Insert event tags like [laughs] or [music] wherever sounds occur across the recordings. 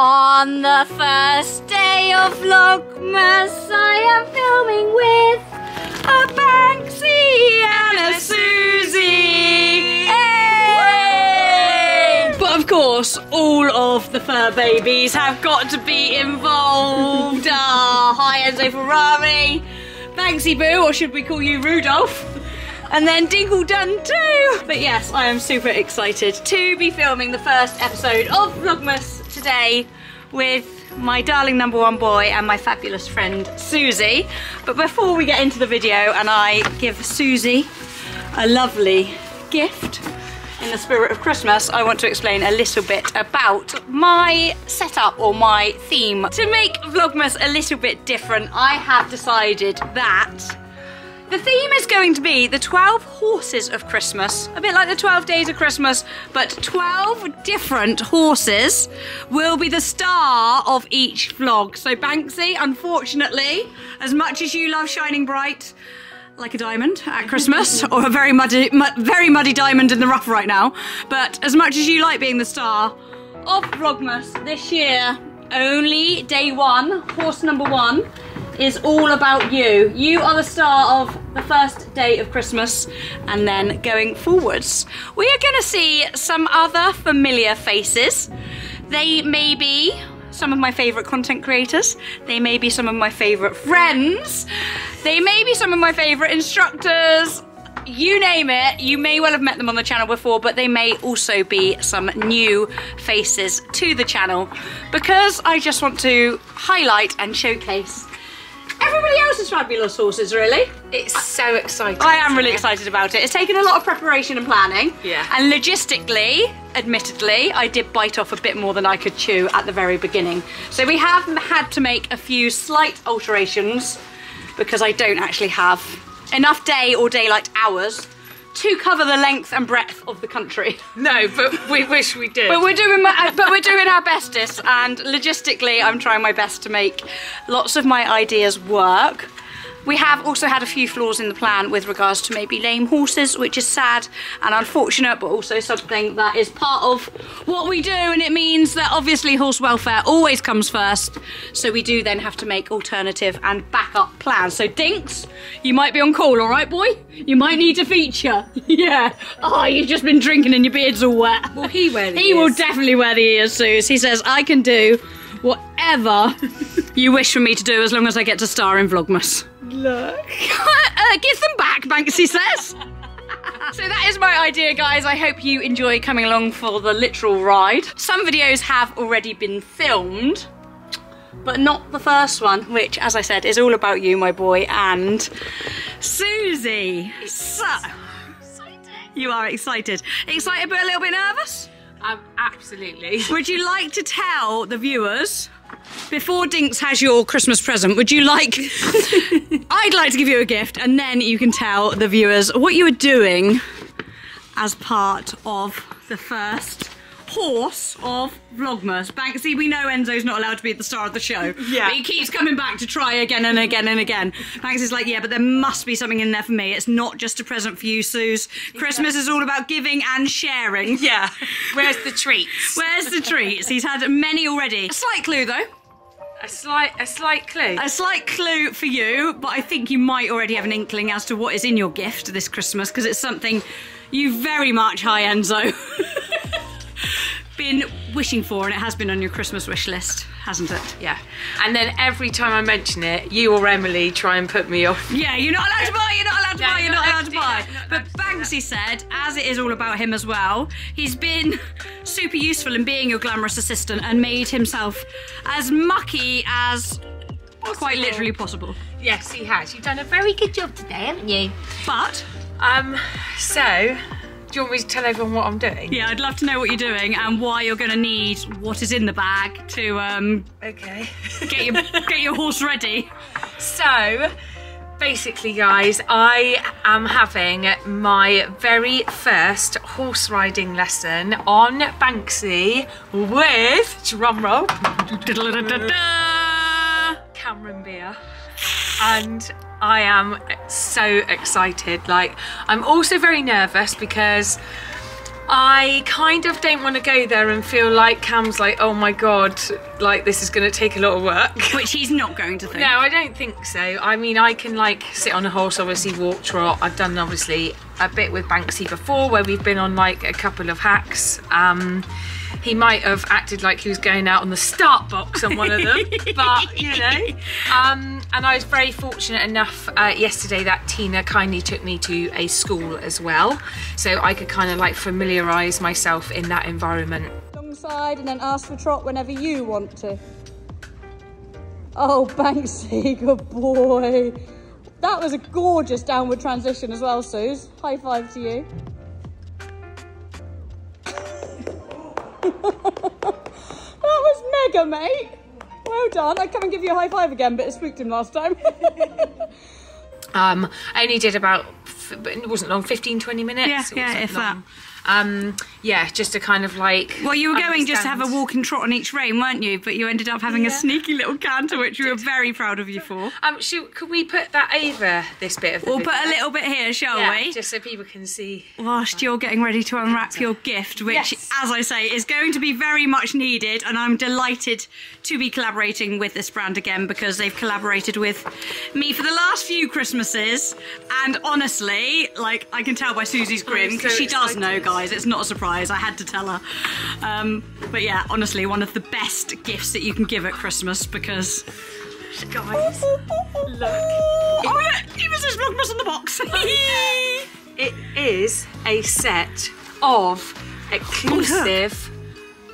On the first day of Vlogmas, I am filming with a Banksy and a Susie. But of course, all of the fur babies have got to be involved. [laughs] Ah, hi Enzo Ferrari, Banksy Boo, or should we call you Rudolph? And then Dingle Done too. But yes, I am super excited to be filming the first episode of Vlogmas today with my darling number one boy and my fabulous friend Susie. But before we get into the video and I give Susie a lovely gift in the spirit of Christmas, I want to explain a little bit about my setup or my theme. To make Vlogmas a little bit different, I have decided that the theme is going to be the 12 horses of Christmas, a bit like the 12 days of Christmas, but 12 different horses will be the star of each vlog. So Banksy, unfortunately, as much as you love shining bright, like a diamond at Christmas, [laughs] or a very muddy, mu very muddy diamond in the rough right now. But as much as you like being the star of Vlogmas this year, only day one, horse number one, is all about you. You are the star of the first day of Christmas and then going forwards. We are going to see some other familiar faces. They may be some of my favourite content creators. They may be some of my favourite friends. They may be some of my favourite instructors. You name it, you may well have met them on the channel before, but they may also be some new faces to the channel because I just want to highlight and showcase everybody else's fabulous horses, really. It's so exciting. I am really excited about it. It's taken a lot of preparation and planning. Yeah. And logistically, admittedly, I did bite off a bit more than I could chew at the very beginning. So we have had to make a few slight alterations because I don't actually have enough day or daylight hours to cover the length and breadth of the country. [laughs] No, but we wish we did. But we're doing my, uh, but we're doing our bestest and logistically I'm trying my best to make lots of my ideas work. We have also had a few flaws in the plan with regards to maybe lame horses, which is sad and unfortunate, but also something that is part of what we do. And it means that obviously horse welfare always comes first. So we do then have to make alternative and backup plans. So Dinks, you might be on call, all right, boy? You might need a feature. [laughs] yeah. Oh, you've just been drinking and your beard's all wet. Will he wear the He will definitely wear the ears, Suze. He says, I can do whatever you wish for me to do as long as I get to star in Vlogmas. Look. [laughs] uh, give them back, Banksy says. [laughs] So that is my idea, guys. I hope you enjoy coming along for the literal ride. Some videos have already been filmed, but not the first one, which, as I said, is all about you, my boy, and Susie. So, you are excited. Excited, but a little bit nervous? Um, absolutely. [laughs] Would you like to tell the viewers before Dinks has your Christmas present? Would you like? [laughs] I'd like to give you a gift, and then you can tell the viewers what you were doing as part of the first horse of Vlogmas. Banksy, we know Enzo's not allowed to be the star of the show. Yeah. But he keeps coming back to try again and again and again. Banksy's like, yeah, but there must be something in there for me. It's not just a present for you, Suze. Christmas is all about giving and sharing. Yeah. Where's the treats? Where's the treats? He's had many already. A slight clue though. A slight, a slight clue. A slight clue for you, but I think you might already have an inkling as to what is in your gift this Christmas because it's something you very much, hi Enzo, [laughs] [laughs] been wishing for and it has been on your Christmas wish list, hasn't it? yeah. And then every time I mention it, you or Emily try and put me off. Yeah, you're not allowed to buy, you're not allowed to Yeah, buy, you're not allowed to buy. allowed to do that, But you're not allowed to do Banksy said, as it is all about him as well, he's been super useful in being your glamorous assistant and made himself as mucky as quite literally possible. Yes, he has. You've done a very good job today, haven't you? But Um, so, do you want me to tell everyone what I'm doing? yeah, I'd love to know what you're doing and why you're going to need what is in the bag to um, Okay. [laughs] get your get your horse ready. So, basically, guys, I am having my very first horse riding lesson on Banksy with drum roll [laughs] Cameron Beer, and I am so excited. Like, I'm also very nervous because I kind of don't want to go there and feel like Cam's like, oh my god, like this is going to take a lot of work. [laughs] Which he's not going to think. No, I don't think so. I mean, I can like sit on a horse, obviously walk, trot. I've done obviously a bit with Banksy before, where we've been on like a couple of hacks. Um, he might have acted like he was going out on the start box on one of them, [laughs] but you know. Um, and I was very fortunate enough uh, yesterday that Tina kindly took me to a school as well, so I could kind of like familiarise myself in that environment. Alongside and then ask for trot whenever you want to. Oh, Banksy, [laughs] good boy. That was a gorgeous downward transition as well, Suze. High five to you. [laughs] that was mega, mate. Well done. I'd come and give you a high five again, but it spooked him last time. [laughs] Um, I only did about, it wasn't long, 15, 20 minutes. Yeah, It yeah, wasn't if that. Um, yeah, just to kind of like. Well, you were going just to have a walk and trot on each rein, weren't you? But you ended up having a sneaky little canter, which we were very proud of you for. Um, should, could we put that over this bit of We'll put a little bit here, shall yeah, we? just so people can see. Whilst you're getting ready to unwrap your gift, which, Yes. as I say, is going to be very much needed, and I'm delighted to be collaborating with this brand again because they've collaborated with me for the last few Christmases. And honestly, like I can tell by Susie's grin because so she does know, guys. It's not a surprise. I had to tell her. Um, but yeah, honestly, one of the best gifts that you can give at Christmas because. Guys, look. Oh yeah, even says Vlogmas on the box. [laughs] It is a set of Eqclusive.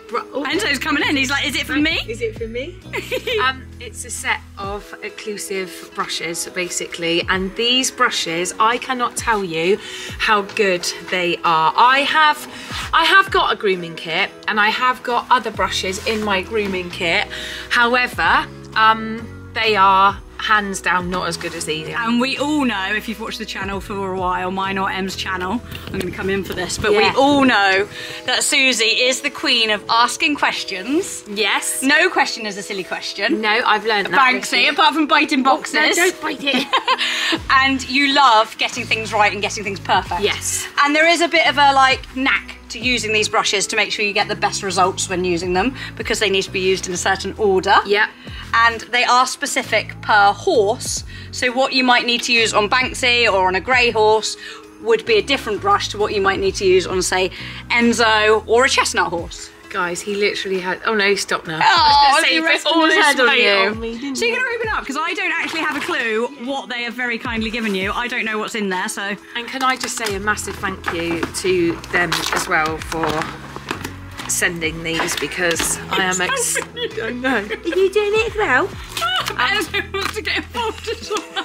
Bru- oh, Enzo's coming in. He's like, "Is it for me?" Is it for me? [laughs] um, it's a set of Eqclusive brushes, basically, and these brushes, I cannot tell you how good they are. I have, I have got a grooming kit, and I have got other brushes in my grooming kit. However, um, they are hands down not as good as these. And we all know, if you've watched the channel for a while, mine or Em's channel, I'm going to come in for this, but Yeah. we all know that Susie is the queen of asking questions. Yes. No question is a silly question. No, I've learned that. Banksy, recently. Eh, apart from biting boxes. No, don't bite it. [laughs] and you love getting things right and getting things perfect. Yes. And there is a bit of a like knack to using these brushes to make sure you get the best results when using them because they need to be used in a certain order. Yeah. And they are specific per horse. So what you might need to use on Banksy or on a grey horse would be a different brush to what you might need to use on say Enzo or a chestnut horse. Guys, he literally had. Oh no, stop now. Oh, I was gonna oh, say, he he put rested all his his head on you. on me, didn't So you're going to open up because I don't actually have a clue what they have very kindly given you. I don't know what's in there, so And can I just say a massive thank you to them as well for sending these because I am ex. I know. [laughs] Are you doing it as don't want to get involved as well. [laughs]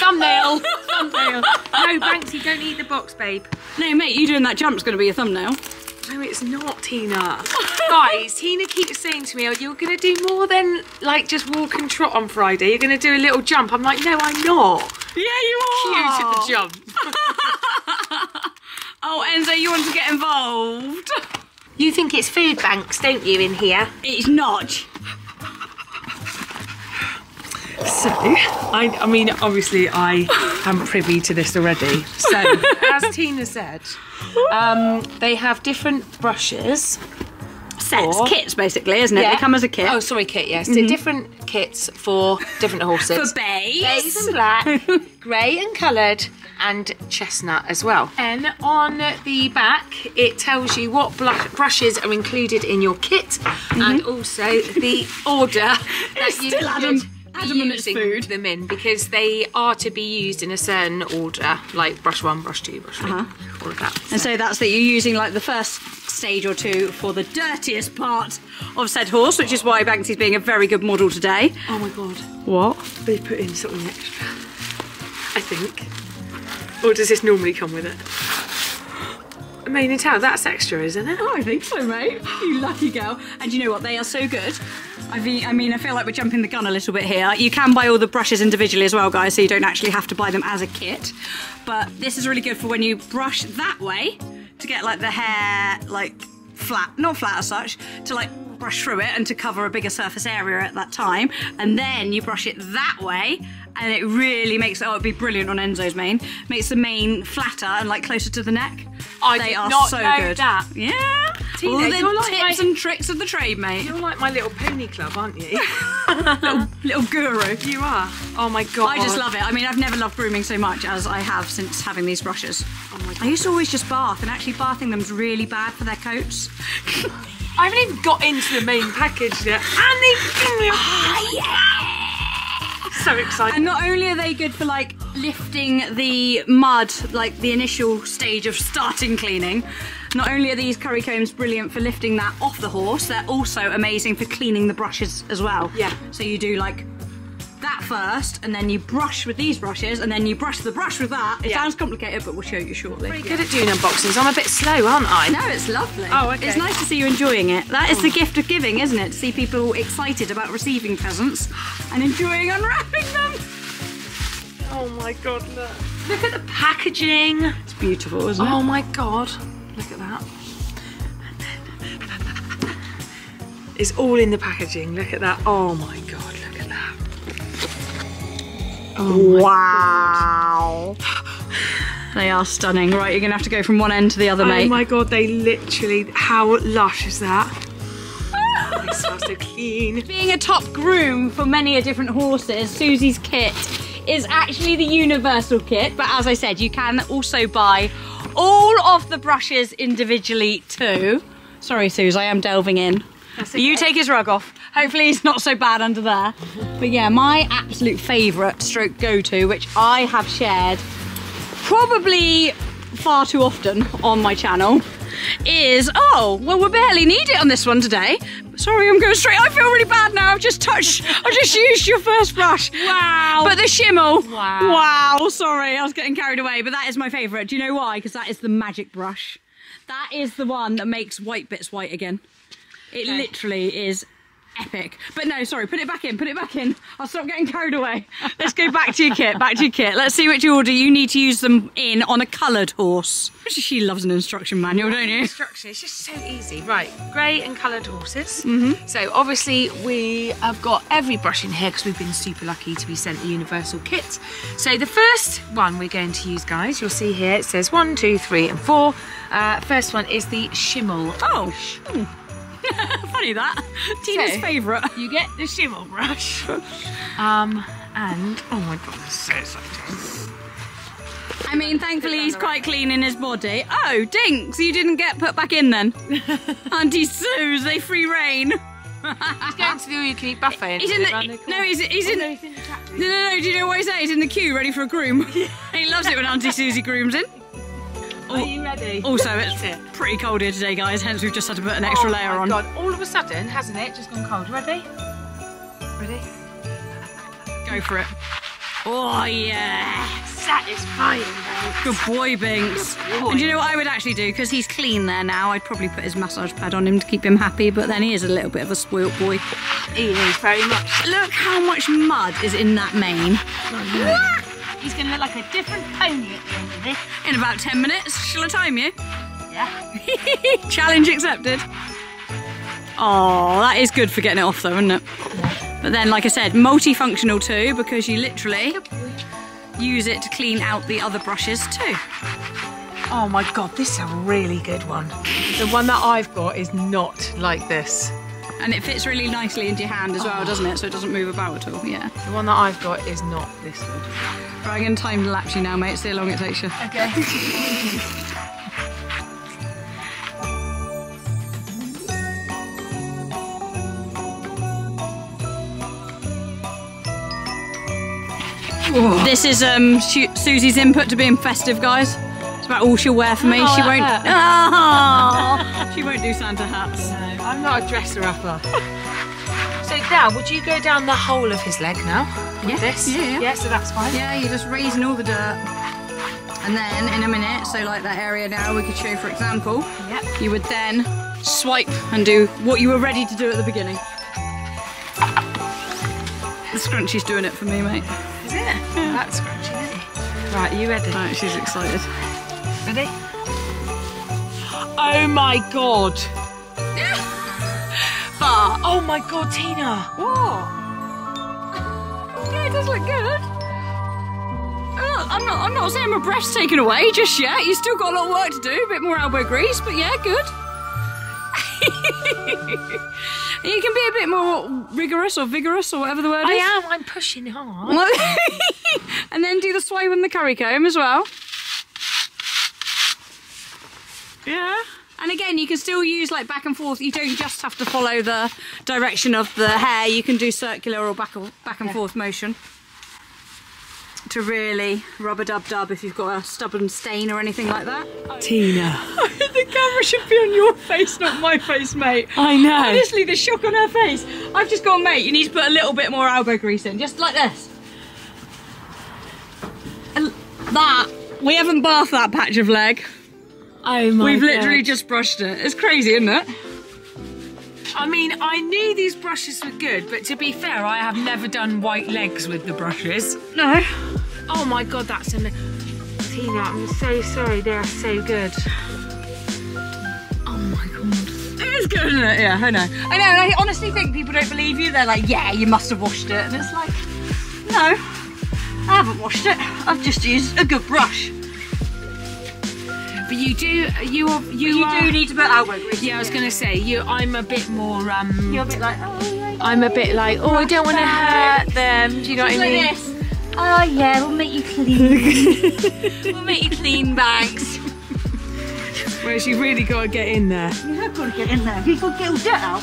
Thumbnail. [laughs] Thumbnail. No, Banks, you don't eat the box, babe. No, mate, you doing that jump's going to be a thumbnail. No, it's not, Tina. Guys, Tina keeps saying to me, oh, you're going to do more than like just walk and trot on Friday. You're going to do a little jump. I'm like, no, I'm not. Yeah, you are. Cute are. at the jump. [laughs] Oh, Enzo, you want to get involved? You think it's food banks, don't you, in here? It's not. So, I, I mean, obviously, I am privy to this already. So, as Tina said, um, they have different brushes. Sets, kits, basically, isn't it? They come as a kit. Oh, sorry, kit. Yes, so different kits for different horses. For bays. Bays and black, grey and coloured, and chestnut as well. And on the back, it tells you what brushes are included in your kit, and also the order [laughs] that you still should Adam- be Adam and it's using food. them in because they are to be used in a certain order, like brush one, brush two, brush 3 uh-huh. all of that. And so that's that you're using like the first stage or two for the dirtiest part of said horse, which is why Banksy's being a very good model today. oh my god, What? they put in something extra. I think. Or does this normally come with it? I mean, and tail, that's extra, isn't it? Oh, I think so, mate. You lucky girl. And you know what? They are so good. I mean, I mean, I feel like we're jumping the gun a little bit here. You can buy all the brushes individually as well, guys, so you don't actually have to buy them as a kit. But this is really good for when you brush that way to get like the hair like flat, not flat as such, to like brush through it and to cover a bigger surface area at that time. And then you brush it that way, and it really makes oh, it'd be brilliant on Enzo's mane. Makes the mane flatter and like closer to the neck. I they did are not so know good. that. Yeah. Tina, All the you're like tips my- and tricks of the trade, mate. You're like my little pony club, aren't you? [laughs] [laughs] Little guru. you are. Oh my god. I just love it. I mean, I've never loved grooming so much as I have since having these brushes. Oh my god. I used to always just bath, and actually bathing them's really bad for their coats. [laughs] I haven't even got into the main package yet. And they've given me a So excited. And not only are they good for like lifting the mud, like the initial stage of starting cleaning, not only are these curry combs brilliant for lifting that off the horse, they're also amazing for cleaning the brushes as well. Yeah. So you do like that first, and then you brush with these brushes, and then you brush the brush with that. It Yeah. sounds complicated, but we'll show you shortly. Pretty good at doing unboxings. I'm a bit slow, aren't I? No, it's lovely. Oh, okay. It's nice to see you enjoying it. That is the oh. gift of giving, isn't it? To see people excited about receiving presents and enjoying unwrapping them. Oh my god, look. Look at the packaging. It's beautiful, isn't it? Oh my god. Look at that. It's all in the packaging. Look at that. Oh my god, look at that. Oh Wow. [sighs] They are stunning. Right, you're gonna have to go from one end to the other, Oh mate. Oh my god, they literally, how lush is that? they smell so clean. [laughs] Being a top groom for many a different horses, Susie's kit is actually the universal kit, but as I said, you can also buy all of the brushes individually too. Sorry, Suze, I am delving in. You take his rug off. Hopefully he's not so bad under there. But yeah, my absolute favourite stroke go-to, which I have shared probably far too often on my channel, is, oh, well, we barely need it on this one today. Sorry, I'm going straight. I feel really bad now. I've just touched, I've just used your first brush. Wow. But the Schimmel. Wow. Wow, sorry, I was getting carried away, but that is my favourite. Do you know why? Because that is the magic brush. That is the one that makes white bits white again. It Okay. literally is epic. But no, sorry, put it back in, put it back in. I'll stop getting carried away. [laughs] Let's go back to your kit, back to your kit. Let's see which order you need to use them in on a coloured horse. She loves an instruction manual, don't you? Instruction, it's just so easy. Right, grey and coloured horses. Mm-hmm. So obviously we have got every brush in here because we've been super lucky to be sent the universal kit. So the first one we're going to use, guys, you'll see here it says one, two, three, and four. Uh, first one is the Schimmel. Oh, [laughs] funny that. Tina's So- favourite. You get the Schimmel brush. um, and oh my god, it's so exciting. I mean, thankfully he's quite clean in his body. Oh, Dinks, you didn't get put back in then. [laughs] Auntie Suze, they free reign. He's going to the all you can eat buffet. He's in the, no, he's, he's in, no, he's in the taxi. no, no, do you know what he's at? He's in the queue ready for a groom. [laughs] he loves it when Auntie Susie grooms in. Are oh. you ready? Also, it's it. pretty cold here today, guys, hence we've just had to put an oh extra oh layer my on. God. All of a sudden, hasn't it? Just gone cold. Ready? Ready? Go for it. Oh, yeah. Satisfying, babe. Good boy, Binks. boy. And do you know what I would actually do? Because he's clean there now, I'd probably put his massage pad on him to keep him happy, but then he is a little bit of a spoilt boy. He is very much. Look how much mud is in that mane. Oh, He's going to look like a different pony at the end of this. In about 10 minutes. Shall I time you? Yeah. [laughs] Challenge accepted. Oh, that is good for getting it off though, isn't it? But then, like I said, multifunctional too, because you literally use it to clean out the other brushes too. Oh my god, this is a really good one. The one that I've got is not like this. And it fits really nicely into your hand as well, doesn't it? So it doesn't move about at all, yeah. The one that I've got is not this good. Right, I'm going to time lapse you now, mate. See how long it takes you. Okay. [laughs] This is um Su- Susie's input to being festive, guys. It's about all she'll wear for me. Oh, she won't. Oh, [laughs] [laughs] she won't do Santa hats. I'm not a dresser upper. so now, would you go down the whole of his leg now? With Yeah, This? yeah, yeah. Yeah, so that's fine. Yeah, you're just raising all the dirt. And then in a minute, so like that area now, we could show for example, Yep. you would then swipe and do what you were ready to do at the beginning. The scrunchie's doing it for me, mate. Is it? That's scratchy, isn't it? Right, you ready? Right, she's excited. Ready? Oh my god! But Oh my god, Tina! What? Yeah, it does look good. Oh, I'm not. I'm not saying my breath's taken away just yet. You still got a lot of work to do. A bit more elbow grease, but yeah, good. [laughs] you can be a bit more rigorous or vigorous or whatever the word I is. I am. I'm pushing hard. [laughs] and then do the sway with the curry comb as well. Yeah. And again, you can still use like back and forth. You don't just have to follow the direction of the hair. You can do circular or back, back and forth motion to really rub a dub dub if you've got a stubborn stain or anything like that. Tina. [laughs] the camera should be on your face, not my face, mate. I know. Honestly, the shock on her face. I've just gone, mate, you need to put a little bit more elbow grease in, just like this. And that, we haven't bathed that patch of leg. Oh my We've God. literally just brushed it. It's crazy, isn't it? I mean, I knew these brushes were good, but to be fair, I have never done white legs with the brushes. No. Oh my god, that's amazing. Tina, I'm so sorry, they are so good. Oh my god. It is good, isn't it? Yeah, I know. I know, I honestly think people don't believe you. They're like, yeah, you must have washed it. And it's like, no, I haven't washed it. I've just used a good brush. But you do, you are, you, You are, do need to put elbow grease. Yeah, I was gonna say, you. I'm a bit more. Um, You're a bit like, oh, yeah, I'm a bit like, oh, I don't want to hurt them. Do you know what I like mean? this. Oh yeah, we'll make you clean. [laughs] we'll make you clean, Banks. Whereas you really got to get in there. You have got to get in there. People get all dirt out.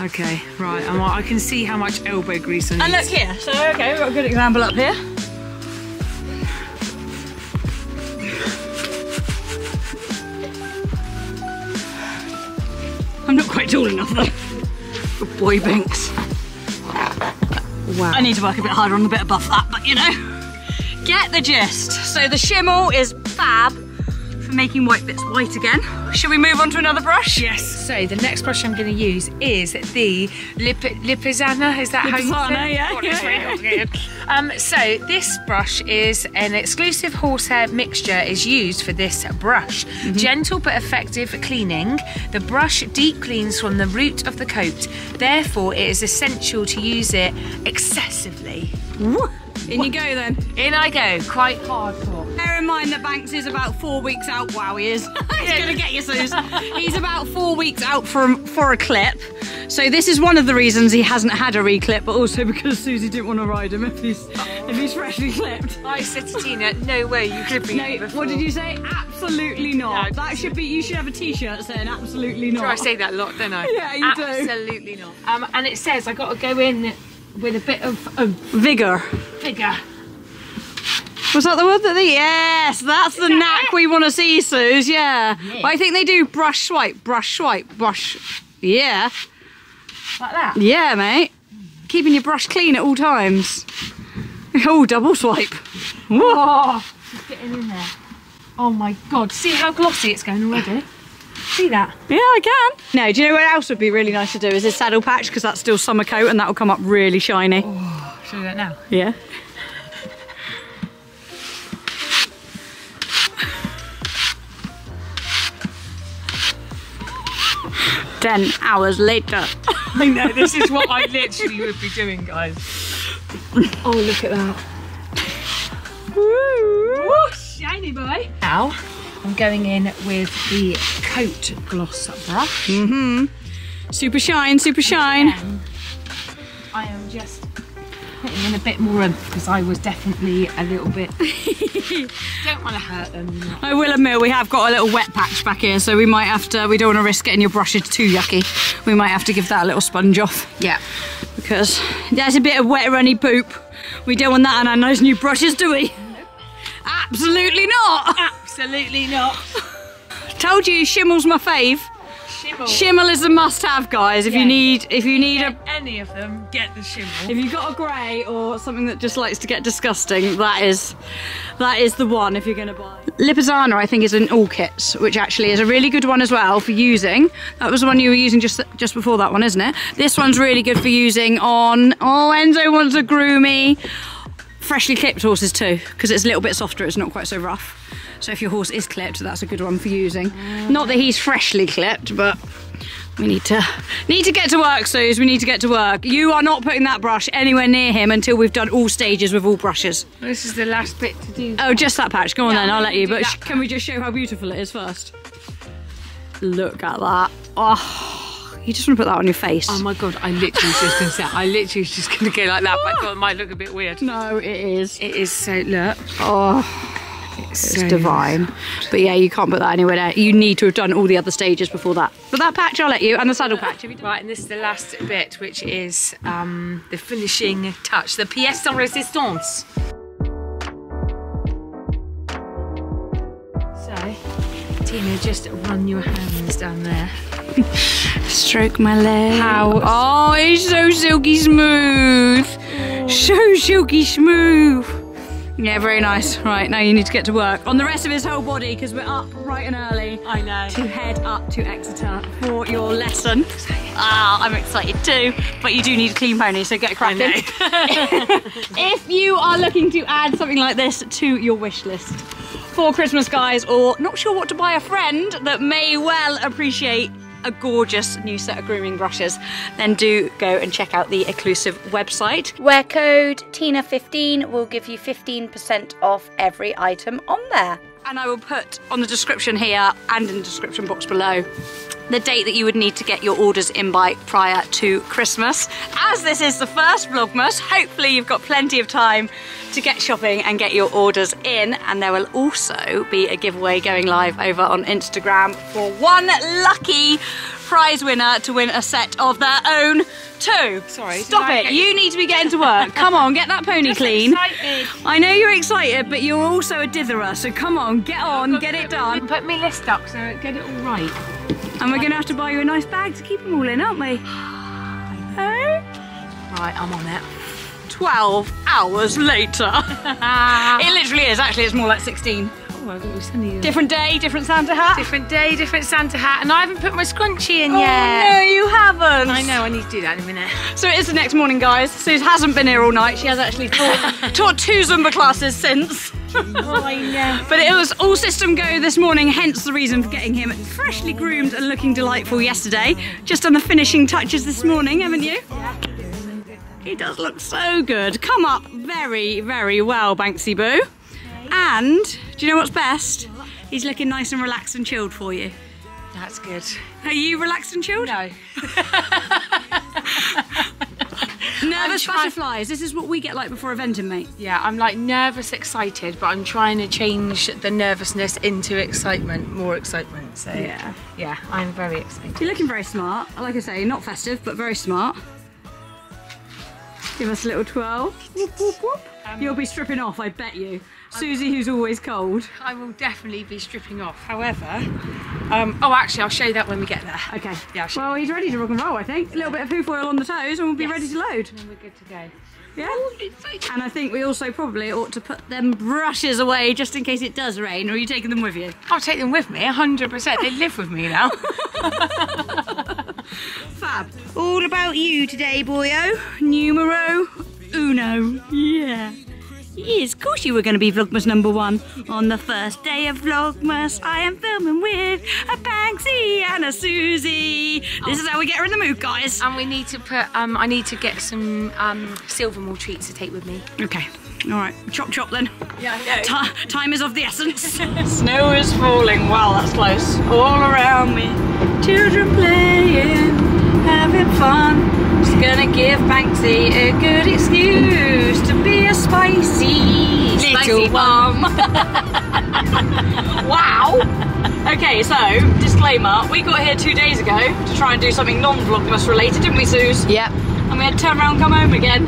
Okay, right. I'm, I can see how much elbow grease I need. And look here. So okay, we've got a good example up here. Tall enough though. Good boy, Binks. Wow. I need to work a bit harder on the bit above that, but you know. Get the gist. So the Schimmel is fab for making white bits white again. Should we move on to another brush? Yes. So the next brush I'm going to use is the Lip Lipizzaner. Is that how you say it? yeah, God, yeah, yeah. Um, so this brush is an exclusive horsehair mixture is used for this brush. Mm-hmm. Gentle but effective cleaning. The brush deep cleans from the root of the coat. Therefore, it is essential to use it excessively. In you go then. In I go, quite hardcore. Bear in mind that Banks is about four weeks out. Wow, he is. [laughs] He's gonna get you, Suze. He's about four weeks out for for a clip. So this is one of the reasons he hasn't had a reclip, but also because Susie didn't want to ride him if he's if he's freshly clipped. I said to Tina, no way you could be. No, what did you say? Absolutely not. No, that should be. You should have a T-shirt saying absolutely not. I say that a lot, don't I? [laughs] Yeah, you do. Absolutely not. Um, and it says I got to go in with a bit of oh, a Vigor. figure. Was that the word that they? Yes, that's the that knack it? we want to see, Suze. Yeah. But I think they do brush swipe, brush swipe, brush. Yeah. Like that. Yeah, mate. Keeping your brush clean at all times. [laughs] Oh, double swipe. Whoa. Oh, just getting in there. Oh my god, see how glossy it's going already? See that? Yeah, I can. No, do you know what else would be really nice to do? Is this saddle patch because that's still summer coat and that will come up really shiny. Oh, should we do that now? Yeah. Ten hours later. [laughs] I know, this is what I literally would be doing, guys. Oh, look at that. Woo, shiny boy. Now, I'm going in with the coat gloss brush. Mm hmm Super shine, super shine. And I am just putting in a bit more of because I was definitely a little bit. [laughs] don't want to hurt them. I will admit we have got a little wet patch back here, so we might have to. We don't want to risk getting your brushes too yucky. We might have to give that a little sponge off Yeah. because there's a bit of wet runny poop. We don't want that on our nice new brushes, do we? Absolutely not. Absolutely not. [laughs] Told you, Schimmel's my fave. Schimmel. Schimmel is a must-have, guys. If you need, if you need a, Any of them, get the Schimmel. if you've got a grey or something that just likes to get disgusting, that is, that is the one. If you're going to buy. Lipizzaner, I think, is in all kits, which actually is a really good one as well for using. That was the one you were using just just before that one, isn't it? This one's really good for using on. Oh, Enzo wants a groomy. Freshly clipped horses too, because it's a little bit softer. It's not quite so rough. So if your horse is clipped, that's a good one for using. Not that he's freshly clipped, but We need to need to get to work, Suze. We need to get to work. You are not putting that brush anywhere near him until we've done all stages with all brushes. This is the last bit to do. Oh, just that patch. Go on Yeah, then, I'll let you. But can we just show how beautiful it is first? Look at that. Oh, you just want to put that on your face. Oh my god, I literally just gonna say, I literally was just gonna go like that, but I [gasps] thought it might look a bit weird. no, it is. It is so, look. Oh, It's, so- divine. But yeah, you can't put that anywhere there. You need to have done all the other stages before that. But that patch, I'll let you, and the saddle patch. Have you done? Right, and this is the last bit, which is um, the finishing touch, the pièce de résistance. So, Tina, just run your hands down there. [laughs] Stroke my leg. How- Oh, it's so silky smooth. So silky smooth. Yeah, very nice. Right, now you need to get to work on the rest of his whole body because we're up bright and early. I know. to head up to Exeter for your lesson. Ah, I'm excited too. But you do need a clean pony, so get cracking. [laughs] if you are looking to add something like this to your wish list for Christmas, guys, or not sure what to buy a friend that may well appreciate a gorgeous new set of grooming brushes, then do go and check out the Eqclusive website. Where code TINA15 will give you 15% off every item on there. And I will put on the description here and in the description box below the date that you would need to get your orders in by prior to Christmas. As this is the first Vlogmas, hopefully you've got plenty of time to get shopping and get your orders in. And there will also be a giveaway going live over on Instagram for one lucky prize winner to win a set of their own too. Sorry, Stop it. get- You need to be getting to work. [laughs] Come on, get that pony clean. excited. I know you're excited, but you're also a ditherer, so come on, get oh, on, get it done. Put me list up so get it all right. And we're gonna have to buy you a nice bag to keep them all in, aren't we? [sighs] Oh. Right, I'm on it. 12 hours later. [laughs] it literally is, actually, it's more like 16. Oh, I thought we sending you. Different day, different Santa hat. Different day, different Santa hat, and I haven't put my scrunchie in Oh, yet. no, you haven't. I know, I need to do that in a minute. So it is the next morning, guys. Suze hasn't been here all night. She has actually taught, [laughs] taught two Zumba classes since. Oh, I know. [laughs] But it was all system go this morning, hence the reason for getting him freshly groomed and looking delightful yesterday. Just on the finishing touches this morning, haven't you? Yeah. He does look so good. Come up very, very well, Banksy Boo. And do you know what's best? He's looking nice and relaxed and chilled for you. That's good. Are you relaxed and chilled? No. [laughs] Nervous butterflies. This is what we get like before eventing, mate. Yeah, I'm like nervous, excited, but I'm trying to change the nervousness into excitement, more excitement. So Yeah. yeah, I'm very excited. You're looking very smart. Like I say, not festive, but very smart. Give us a little twirl. Whoop, whoop, whoop. You'll be stripping off, I bet you. Susie, who's always cold. I will definitely be stripping off. However, um, oh, actually, I'll show you that when we get there. Okay. Yeah. Well, he's ready to rock and roll, I think. A little bit of hoof oil on the toes and we'll be Yes. ready to load. And we're good to go. Yeah. And I think we also probably ought to put them brushes away just in case it does rain. Or are you taking them with you? I'll take them with me, 100%. They live with me now. [laughs] Fab. All about you today, boyo. Numero uno. Yeah. Yes, of course you were going to be Vlogmas number one. On the first day of Vlogmas, I am filming with a Banksy and a Susie. This is how we get her in the mood, guys. and we need to put, um, I need to get some um, Silvermore treats to take with me. Okay. All right. Chop, chop then. Yeah, I Ti time is of the essence. [laughs] Snow is falling. Wow, that's close. All around me. Children playing, having fun. Gonna give Banksy a good excuse to be a spicy, Spicy little mum. [laughs] wow. Okay, so disclaimer: we got here two days ago to try and do something non-vlogmas related, didn't we, Suze? Yep. And we had to turn around and come home again.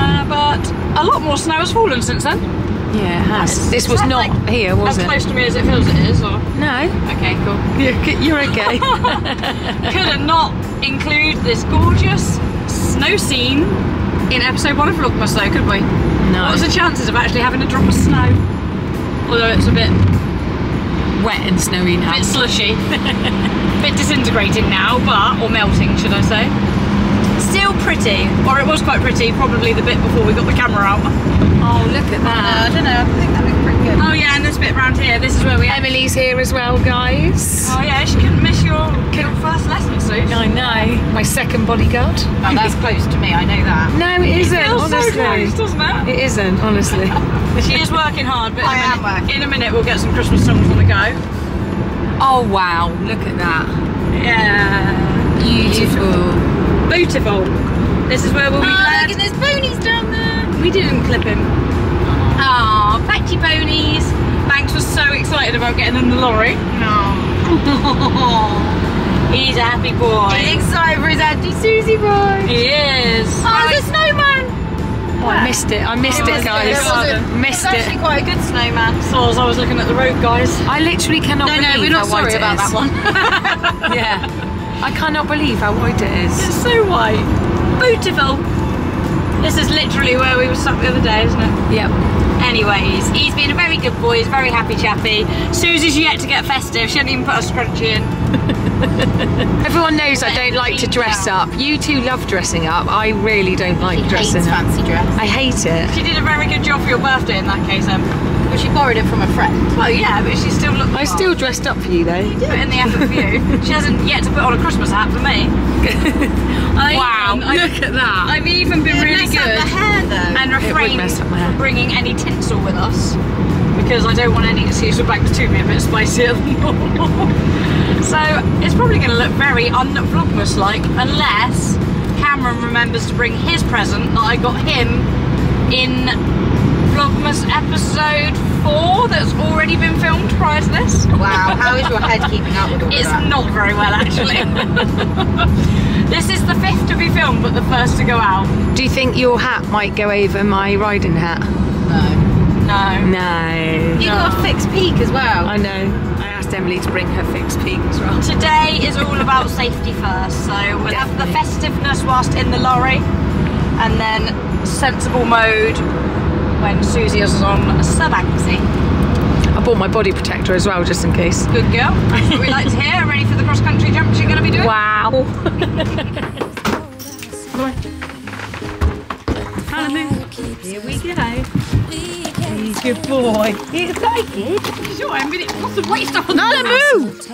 Uh, but a lot more snow has fallen since then. Yeah, it has. This was not like here, was as it? As close to me as it feels it is, or No. okay, cool. You're, you're okay. [laughs] Couldn't not include this gorgeous snow scene in episode one of Vlogmas, though, could we? no. What was the chances of actually having a drop of snow? Although it's a bit, wet and snowy now? bit slushy, A [laughs] bit disintegrating now, but or melting, should I say? Still pretty, or it was quite pretty. Probably the bit before we got the camera out. Oh, look at Uh, I don't know. I think that pretty good. Oh yeah, and this bit round here, this is where we Emily's here as well, guys. Oh yeah, she couldn't miss your, your first lesson, Sue. I know. My second bodyguard. Now that's close to me, I know that. No, it isn't. it Feels so close, doesn't it? It isn't, honestly. [laughs] She is working hard, but in, I a am minute, in a minute we'll get some Christmas songs on the go. oh wow, look at that. Yeah. Beautiful. Beautiful. This is where we'll be Oh, led. look, and there's ponies down there. We didn't clip him. Ah, patchy ponies. Banks was so excited about getting in the lorry. No. [laughs] He's a happy boy. He's excited for his Auntie Susie boy. He is. Oh, there's a snowman. Oh, I missed it. I missed it, was- guys. it missed It's actually it. quite a good snowman. So as I was looking at the road, guys. I literally cannot No, believe no, we're not how sorry it about is. that one. [laughs] Yeah. [laughs] I cannot believe how white it is. It's so white. Beautiful. This is literally where we were stuck the other day, isn't it? Yep. Anyways, he's been a very good boy. He's very happy chappy. Susie's yet to get festive. She hasn't even put a scrunchie in. [laughs] Everyone knows I don't like to dress up. You two love dressing up. I really don't like He hates dressing up. fancy dress. I hate it. She did a very good job for your birthday in that case, Em. But she borrowed it from a friend. Well, yeah, but she still looked. I still dressed up for you though. put in the effort for you. [laughs] She hasn't yet to put on a Christmas hat for me. [laughs] I Wow, even- look at that. I've even been really good hair though. and refrained mess up my hair. from bringing any tinsel with us because I don't want any excuse for Banks to be a bit spicier than [laughs] normal. so it's probably going to look very un-vlogmas like unless Cameron remembers to bring his present that I got him in Vlogmas episode four that's already been filmed prior to this. Wow, how is your head keeping up with all It's of that? not very well actually. [laughs] this is the fifth to be filmed but the first to go out. Do you think your hat might go over my riding hat? No. No. No. You got a fixed peak as well. I know. I asked Emily to bring her fixed peak as well. Today is all about safety first, so we'll have the festiveness whilst in the lorry, and then sensible mode when Susie is on Sir Banksy. I bought my body protector as well, just in case. Good girl. That's what we like to hear. Ready for the cross country jump you're going to be doing? Wow. [laughs] Here we go. Good boy. It? Sure, I'm going to put some weight stuff on the move!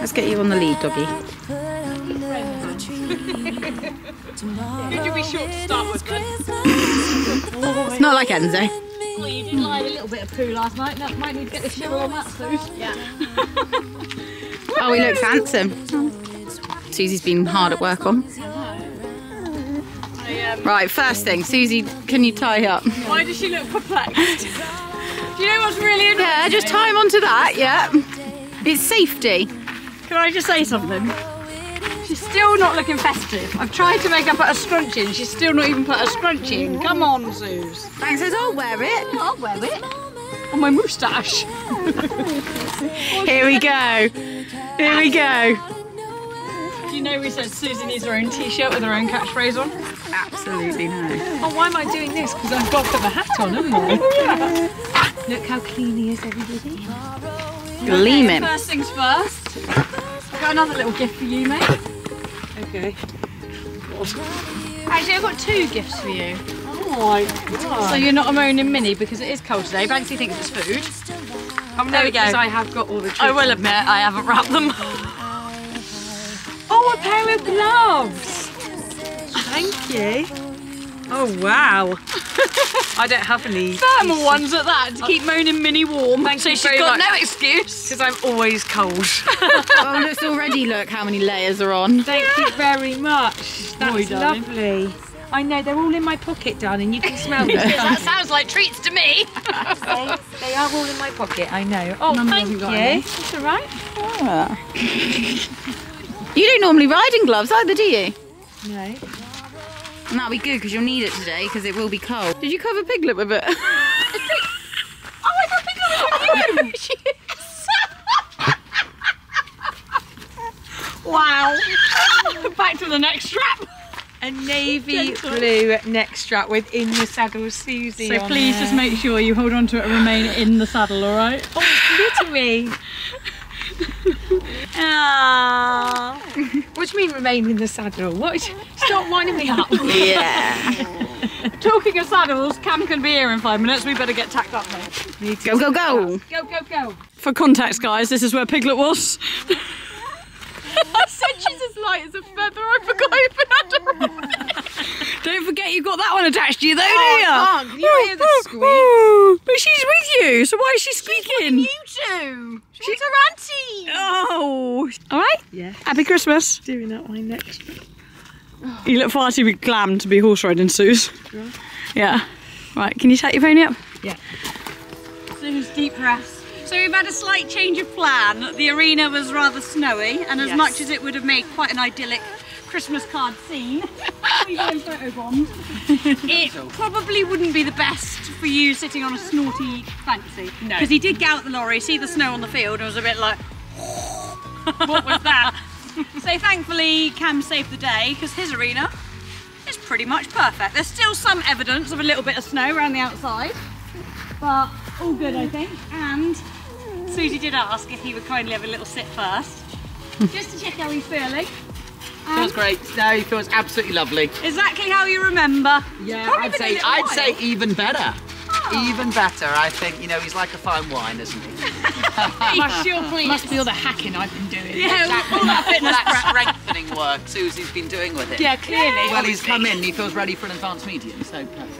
Let's get you on the lead, doggy. Could you be short to start with then? Not like Enzo. Well, you did lie a little bit of poo last night. That might need to get the shiver on that, Suze. Yeah. [laughs] Oh, he looks handsome. Susie's been hard at work on. Right, first thing, Susie, can you tie up? Why does she look perplexed? Do you know what's really annoying? Yeah, just tie him onto that, yeah. It's safety. Can I just say something? She's still not looking festive. I've tried to make her put a scrunchie in. She's still not even put a scrunchie in. Come on, Suze. Frank says, I'll wear it. I'll wear it. On my moustache. [laughs] Here we go. Here we go. Do you know we said Susie needs her own t-shirt with her own catchphrase on? Absolutely no. Oh, why am I doing this? Because I've got to put the hat on, haven't I? [laughs] Look how clean he is, everybody. Gleaming. First things first. I've got another little gift for you, mate. Okay. Actually, I've got two gifts for you. Oh my god. So you're not a moaning mini because it is cold today. Banksy thinks it's food. Um, there we go. Because I have got all the treats. I will admit I haven't wrapped them. Oh, a pair of gloves. Thank you. Oh, wow. [laughs] I don't have any. Thermal ones at that to keep moaning mini warm. Thank so you she's very got much. no excuse. Because I'm always cold. [laughs] Oh, let's already look how many layers are on. Thank you very much. [laughs] That's Boy, darling. lovely. I know, they're all in my pocket, darling. You can smell them. that sounds like treats to me. they, they are all in my pocket, I know. Oh, Mummy thank you. hasn't. That's all right. Ah. You don't normally ride in gloves either, do you? No. And that'll be good because you'll need it today because it will be cold. Did you cover Piglet with it? [laughs] Oh, I got Piglet with you. [laughs] wow. [laughs] Back to the next strap. A navy Gentle. blue neck strap with in the saddle Susie So please there. just make sure you hold on to it and remain in the saddle, all right? Oh, it's glittery. [laughs] Ah. What do you mean remain in the saddle? What? Stop winding me up. yeah. [laughs] Talking of saddles, Cam can be here in five minutes. We better get tacked up, mate. Go, go, go. Go, go, go. For context, guys, this is where Piglet was. [laughs] I said she's as light as a feather. I forgot I even had her. Don't forget you've got that one attached to you, though, oh, do you? you hear the oh, squeak? Oh, but she's with you, so why is she squeaking? You two. She's her auntie. Oh, all right. Yeah. Happy Christmas. Doing that one next. You look far too glam to be horse riding, Suze. Yeah. Right, can you take your pony up? Yeah. Suze, deep breaths. So we've had a slight change of plan. The arena was rather snowy, and as Yes. much as it would have made quite an idyllic Christmas card scene, [laughs] we go in photo bombs, it probably wouldn't be the best for you sitting on a snorty fancy. No. Because he did get out the lorry, see the snow on the field, and was a bit like, [laughs] what was that? [laughs] so thankfully Cam saved the day because his arena is pretty much perfect. There's still some evidence of a little bit of snow around the outside, but all good I think. And Susie did ask if he would kindly have a little sit first, just to check how he's feeling. Feels great. No, he feels absolutely lovely. Exactly how you remember. Yeah, Probably I'd been a say little I'd while. say even better. Ah. Even better. I think you know he's like a fine wine, isn't he? [laughs] Must, must be all the hacking I've been doing. Yeah, all that All fitness that strengthening work Susie's been doing with it. Yeah, clearly. Well, he's come in. He feels ready for an advanced medium. So perfect.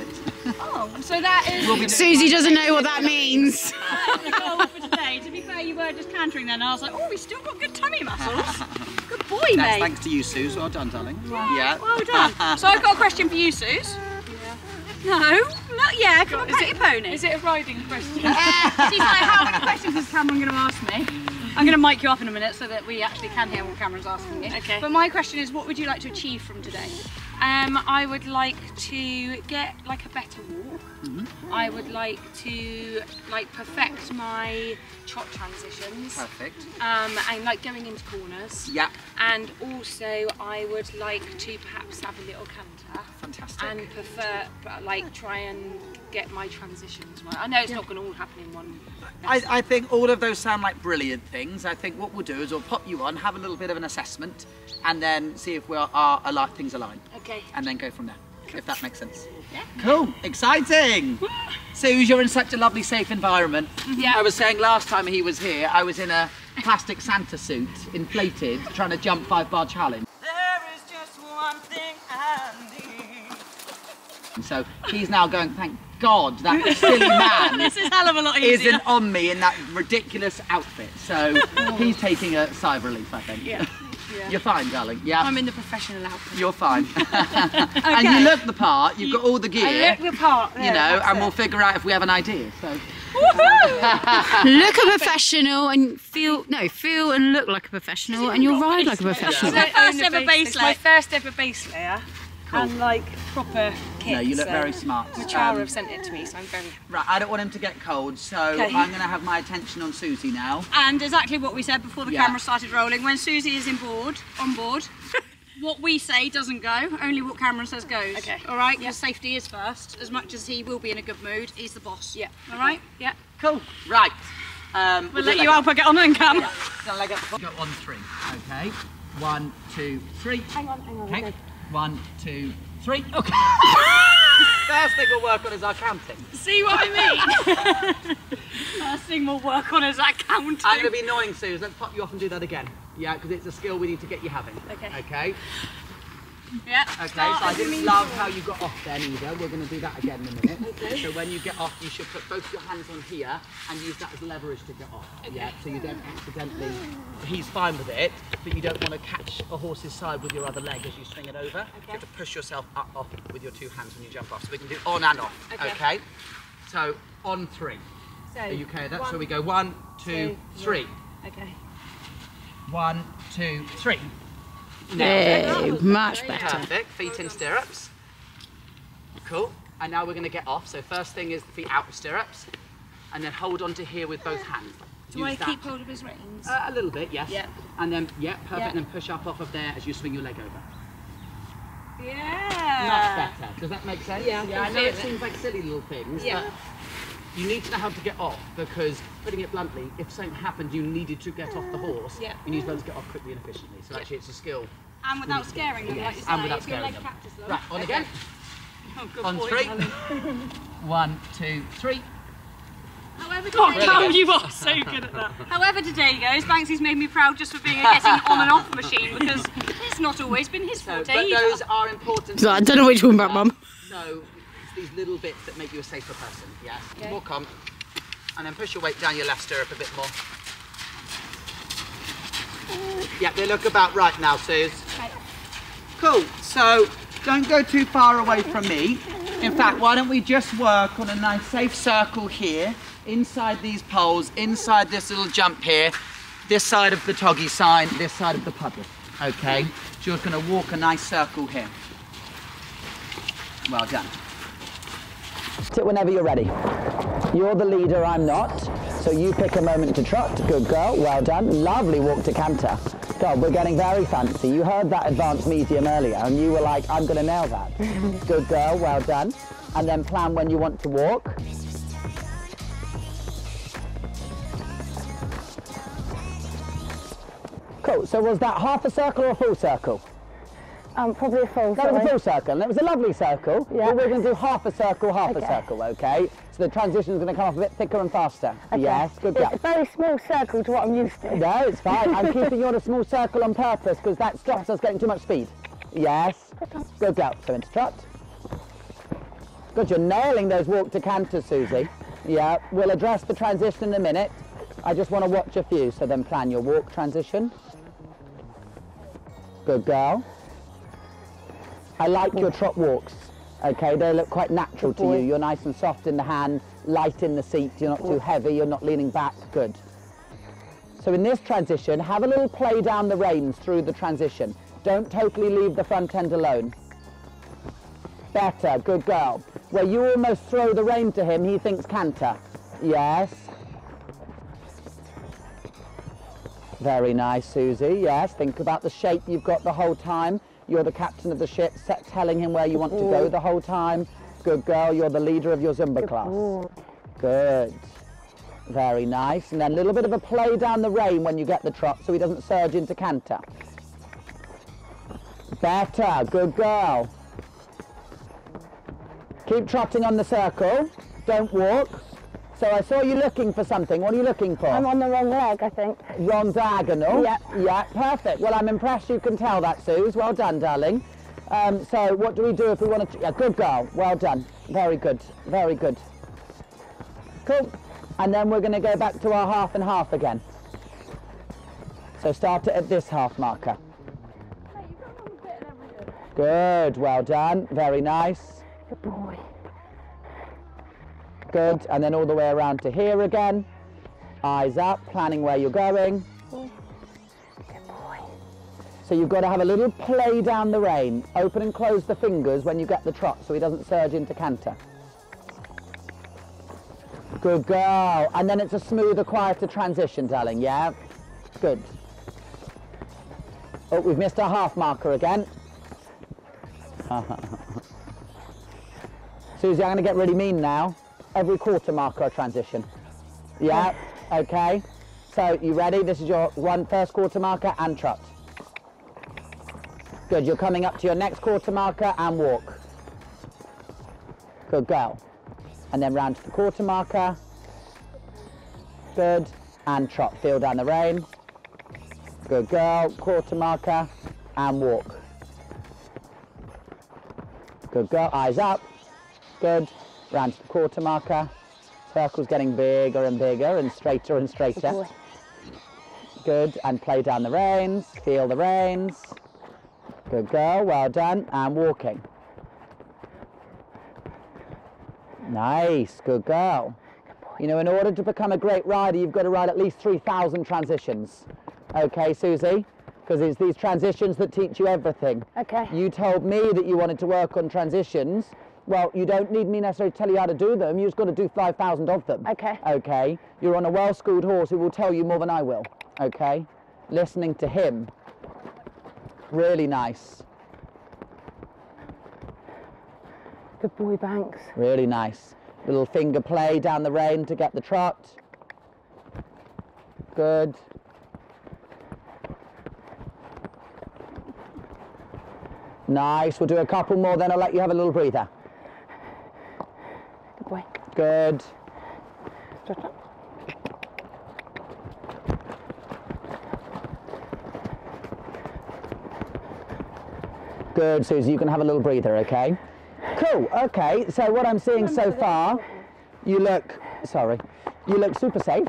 Oh, so that is We'll Susie doesn't know what that means. [laughs] [laughs] for today. To be fair, you were just cantering then. and I was like, oh, he's still got good tummy muscles. [laughs] Good boy, That's mate. thanks to you, Suze. Well done, darling. Yeah. Well done. so I've got a question for you, Suze. No, not yet. Come on, pet your pony. Is it a riding question? She's like, how many questions is Cameron going to ask me? I'm going to mic you up in a minute so that we actually can hear what Cameron's asking you. Okay. But my question is, what would you like to achieve from today? Um, I would like to get like a better walk. I would like to like perfect my trot transitions Perfect. um, and like going into corners. Yeah. And also, I would like to perhaps have a little canter Fantastic. and prefer, like, try and get my transitions right. I know it's not going to all happen in one. I, I think all of those sound like brilliant things. I think what we'll do is we'll pop you on, have a little bit of an assessment, and then see if we are, are ali- things align, Okay. and then go from there. If that makes sense. Yeah. Cool. Exciting. so you're in such a lovely, safe environment. Yeah. I was saying last time he was here, I was in a plastic Santa suit, inflated, trying to jump five bar challenge. There is just one thing I need. So he's now going, thank God that silly [laughs] man This is hell of a lot easier. isn't on me in that ridiculous outfit. So [laughs] he's taking a sigh of relief, I think. Yeah. You're fine, darling. Yeah. I'm in the professional outfit. You're fine. [laughs] And you look the part, you've got all the gear, I look the part. you know, and we'll figure out if we have an idea. So Look a professional and feel no, feel and look like a professional, and you'll ride like a professional. My first ever base It's my first ever base layer. And like proper kit. no, you look so very smart. Machara Um, have sent it to me, so I'm very happy. right, I don't want him to get cold, so Okay. I'm going to have my attention on Susie now. And exactly what we said before the Yeah. camera started rolling. When Susie is in board, on board, [laughs] what we say doesn't go. Only what Cameron says goes. Okay. All right. Because safety is first. As much as he will be in a good mood, he's the boss. Yeah. All right. Yeah. Cool. Right. Um, We'll do let you up. help her get on then, Cam. Gonna leg up. Go on three. Okay. One, two, three. Hang on, hang on. Okay. One, two, three. Okay. [laughs] First thing we'll work on is our counting. See what I mean? [laughs] First thing we'll work on is that counting. I'm going to be annoying, Suze. Let's pop you off and do that again. Yeah, because it's a skill we need to get you having. Okay. Okay. Yeah. Okay. So I didn't love how you got off then either. We're going to do that again in a minute. Okay. So when you get off, you should put both your hands on here and use that as leverage to get off. Yeah. So you don't accidentally. He's fine with it, but you don't want to catch a horse's side with your other leg as you swing it over. Okay. You have to push yourself up off with your two hands when you jump off. So we can do on and off. Okay. Okay. So on three. So, Are you okay with that? one, so we go one, two, two, three. Okay. One, two, three. Hey, much better. Perfect. Feet in stirrups. Cool. And now we're going to get off. So first thing is the feet out of stirrups, and then hold on to here with both hands. Do I keep hold of his reins? Uh, a little bit, yes. Yeah. And then, yeah, perfect. Yeah. And then push up off of there as you swing your leg over. Yeah. Much better. Does that make sense? Yeah, Yeah, I I know it it. seems like silly little things, Yeah. But you need to know how to get off because, putting it bluntly, if something happened, you needed to get off the mm. horse. Yeah. You need to be able to get off quickly and efficiently. So actually, it's a skill. And without scaring them, like you say, and without if your scaring leg them. catches them. Right, on again. [laughs] Oh, on three. [laughs] One, two, three. However Oh, today, Cam, you are so good at that. however today goes, Banksy's made me proud just for being a getting [laughs] on and off machine because it's not always been his So, forte. but either. those are important. I don't know what you're talking about, Mum. So it's these little bits that make you a safer person. Yes. More on. And then push your weight down your left stirrup a bit more. Yeah, they look about right now, Suze. Cool. So don't go too far away from me. In fact, why don't we just work on a nice safe circle here, inside these poles, inside this little jump here, this side of the toggy sign, this side of the puddle. Okay? So you're just going to walk a nice circle here. Well done. Sit whenever you're ready. You're the leader, I'm not. So you pick a moment to trot. Good girl, well done. Lovely walk to canter. God, we're getting very fancy. You heard that advanced medium earlier and you were like, I'm going to nail that. [laughs] Good girl, well done. And then plan when you want to walk. Cool, so was that half a circle or a full circle? Um, probably a full. That was a full circle, and it was a lovely circle. Yeah. But we're going to do half a circle, half a circle, okay? So the transition is going to come off a bit thicker and faster. Okay. Yes, good It's a very small circle to what I'm used to. No, it's [laughs] fine. I'm keeping you on a small circle on purpose because that stops us getting too much speed. Yes. Good girl. So into trot. Good, you're nailing those walk to canter, Susie. Yeah, we'll address the transition in a minute. I just want to watch a few, so then plan your walk transition. Good girl. I like your trot walks. Okay, they look quite natural to you. You're nice and soft in the hand, light in the seat. You're not too heavy. You're not leaning back. Good. So in this transition, have a little play down the reins through the transition. Don't totally leave the front end alone. Better, good girl. Where you almost throw the rein to him, he thinks canter. Yes. Very nice, Susie. Yes, think about the shape you've got the whole time. You're the captain of the ship, set, telling him where you want to go mm-hmm. the whole time. Good girl, you're the leader of your Zumba class. Good. Very nice. And then a little bit of a play down the rein when you get the trot so he doesn't surge into canter. Better. Good girl. Keep trotting on the circle. Don't walk. So I saw you looking for something. What are you looking for? I'm on the wrong leg, I think. Wrong diagonal? Yeah. Yeah, perfect. Well, I'm impressed you can tell that, Suze. Well done, darling. Um, so what do we do if we want to... Yeah, good girl. Well done. Very good. Very good. Cool. And then we're going to go back to our half and half again. So start it at this half marker. Good. Well done. Very nice. Good boy. Good. And then all the way around to here again. Eyes up, planning where you're going. So you've got to have a little play down the rein. Open and close the fingers when you get the trot so he doesn't surge into canter. Good girl. And then it's a smoother, quieter transition, darling, yeah? Good. Oh, we've missed our half marker again. [laughs] Susie, I'm going to get really mean now. Every quarter marker a transition. Yeah, okay. So, you ready? This is your one first quarter marker and trot. Good, you're coming up to your next quarter marker and walk. Good girl. And then round to the quarter marker. Good. And trot. Feel down the rein. Good girl. Quarter marker and walk. Good girl. Eyes up. Good. Round to the quarter marker. Circle's getting bigger and bigger and straighter and straighter. Good. And play down the reins. Feel the reins. Good girl. Well done. And walking. Nice. Good girl. You know, in order to become a great rider, you've got to ride at least 3,000 transitions. Okay, Susie? Because it's these transitions that teach you everything. Okay. You told me that you wanted to work on transitions. Well, you don't need me necessarily to tell you how to do them. You've just got to do 5,000 of them. Okay. Okay. You're on a well-schooled horse who will tell you more than I will. Okay. Listening to him. Really nice. Good boy, Banks. Really nice. Little finger play down the rein to get the trot. Good. Nice. We'll do a couple more, then I'll let you have a little breather. Good. Good, Susie. You can have a little breather, okay? Cool. Okay. So what I'm seeing so far, you look. Sorry, you look super safe.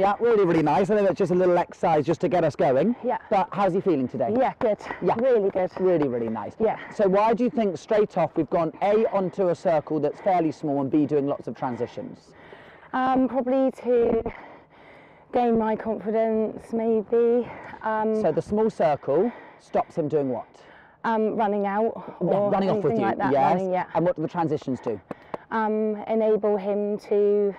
Yeah, really, really nice. I know it's just a little exercise just to get us going. Yeah. But how's he feeling today? Yeah, good. Yeah. Really good. Really, really nice. Yeah. So why do you think straight off we've gone A onto a circle that's fairly small and B doing lots of transitions? Um, probably to gain my confidence, maybe. Um, So the small circle stops him doing what? um, running out Yeah, running off with you. like that. yes. Running, yeah. And what do the transitions do? Um, enable him to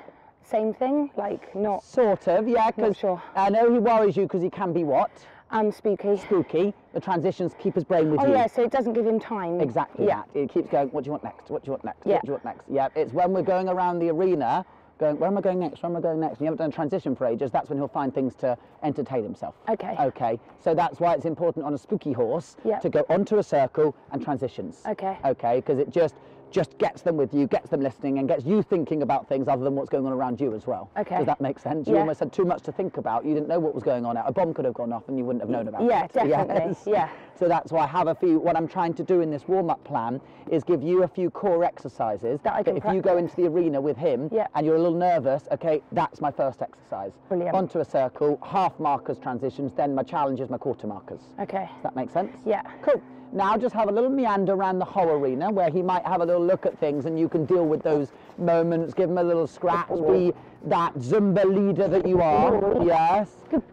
same thing, like not Sort of, yeah. Because sure. I know he worries you because he can be what? um, spooky. Spooky. The transitions keep his brain with Oh you. yeah, so it doesn't give him time. Exactly Yeah. It keeps going, what do you want next? What do you want next? Yeah. What do you want next? Yeah, it's when we're going around the arena, going, where am I going next? Where am I going next? And you haven't done a transition for ages, that's when he'll find things to entertain himself. Okay. Okay, so that's why it's important on a spooky horse Yeah. to go onto a circle and transitions. Okay. Okay, because it just just gets them with you, gets them listening, and gets you thinking about things other than what's going on around you as well. Okay. Does that make sense? You Yeah. almost had too much to think about. You didn't know what was going on. A bomb could have gone off and you wouldn't have known about Yeah, it. [laughs] definitely. Yeah. So that's why I have a few. What I'm trying to do in this warm-up plan is give you a few core exercises. That I can if you go into the arena with him Yeah. and you're a little nervous, okay, that's my first exercise. Brilliant. Onto a circle, half markers transitions. Then my challenge is my quarter markers. Okay. Does that make sense? Yeah. Cool. Now just have a little meander around the whole arena where he might have a little look at things and you can deal with those moments, give him a little scratch, be that Zumba leader that you are. Yes.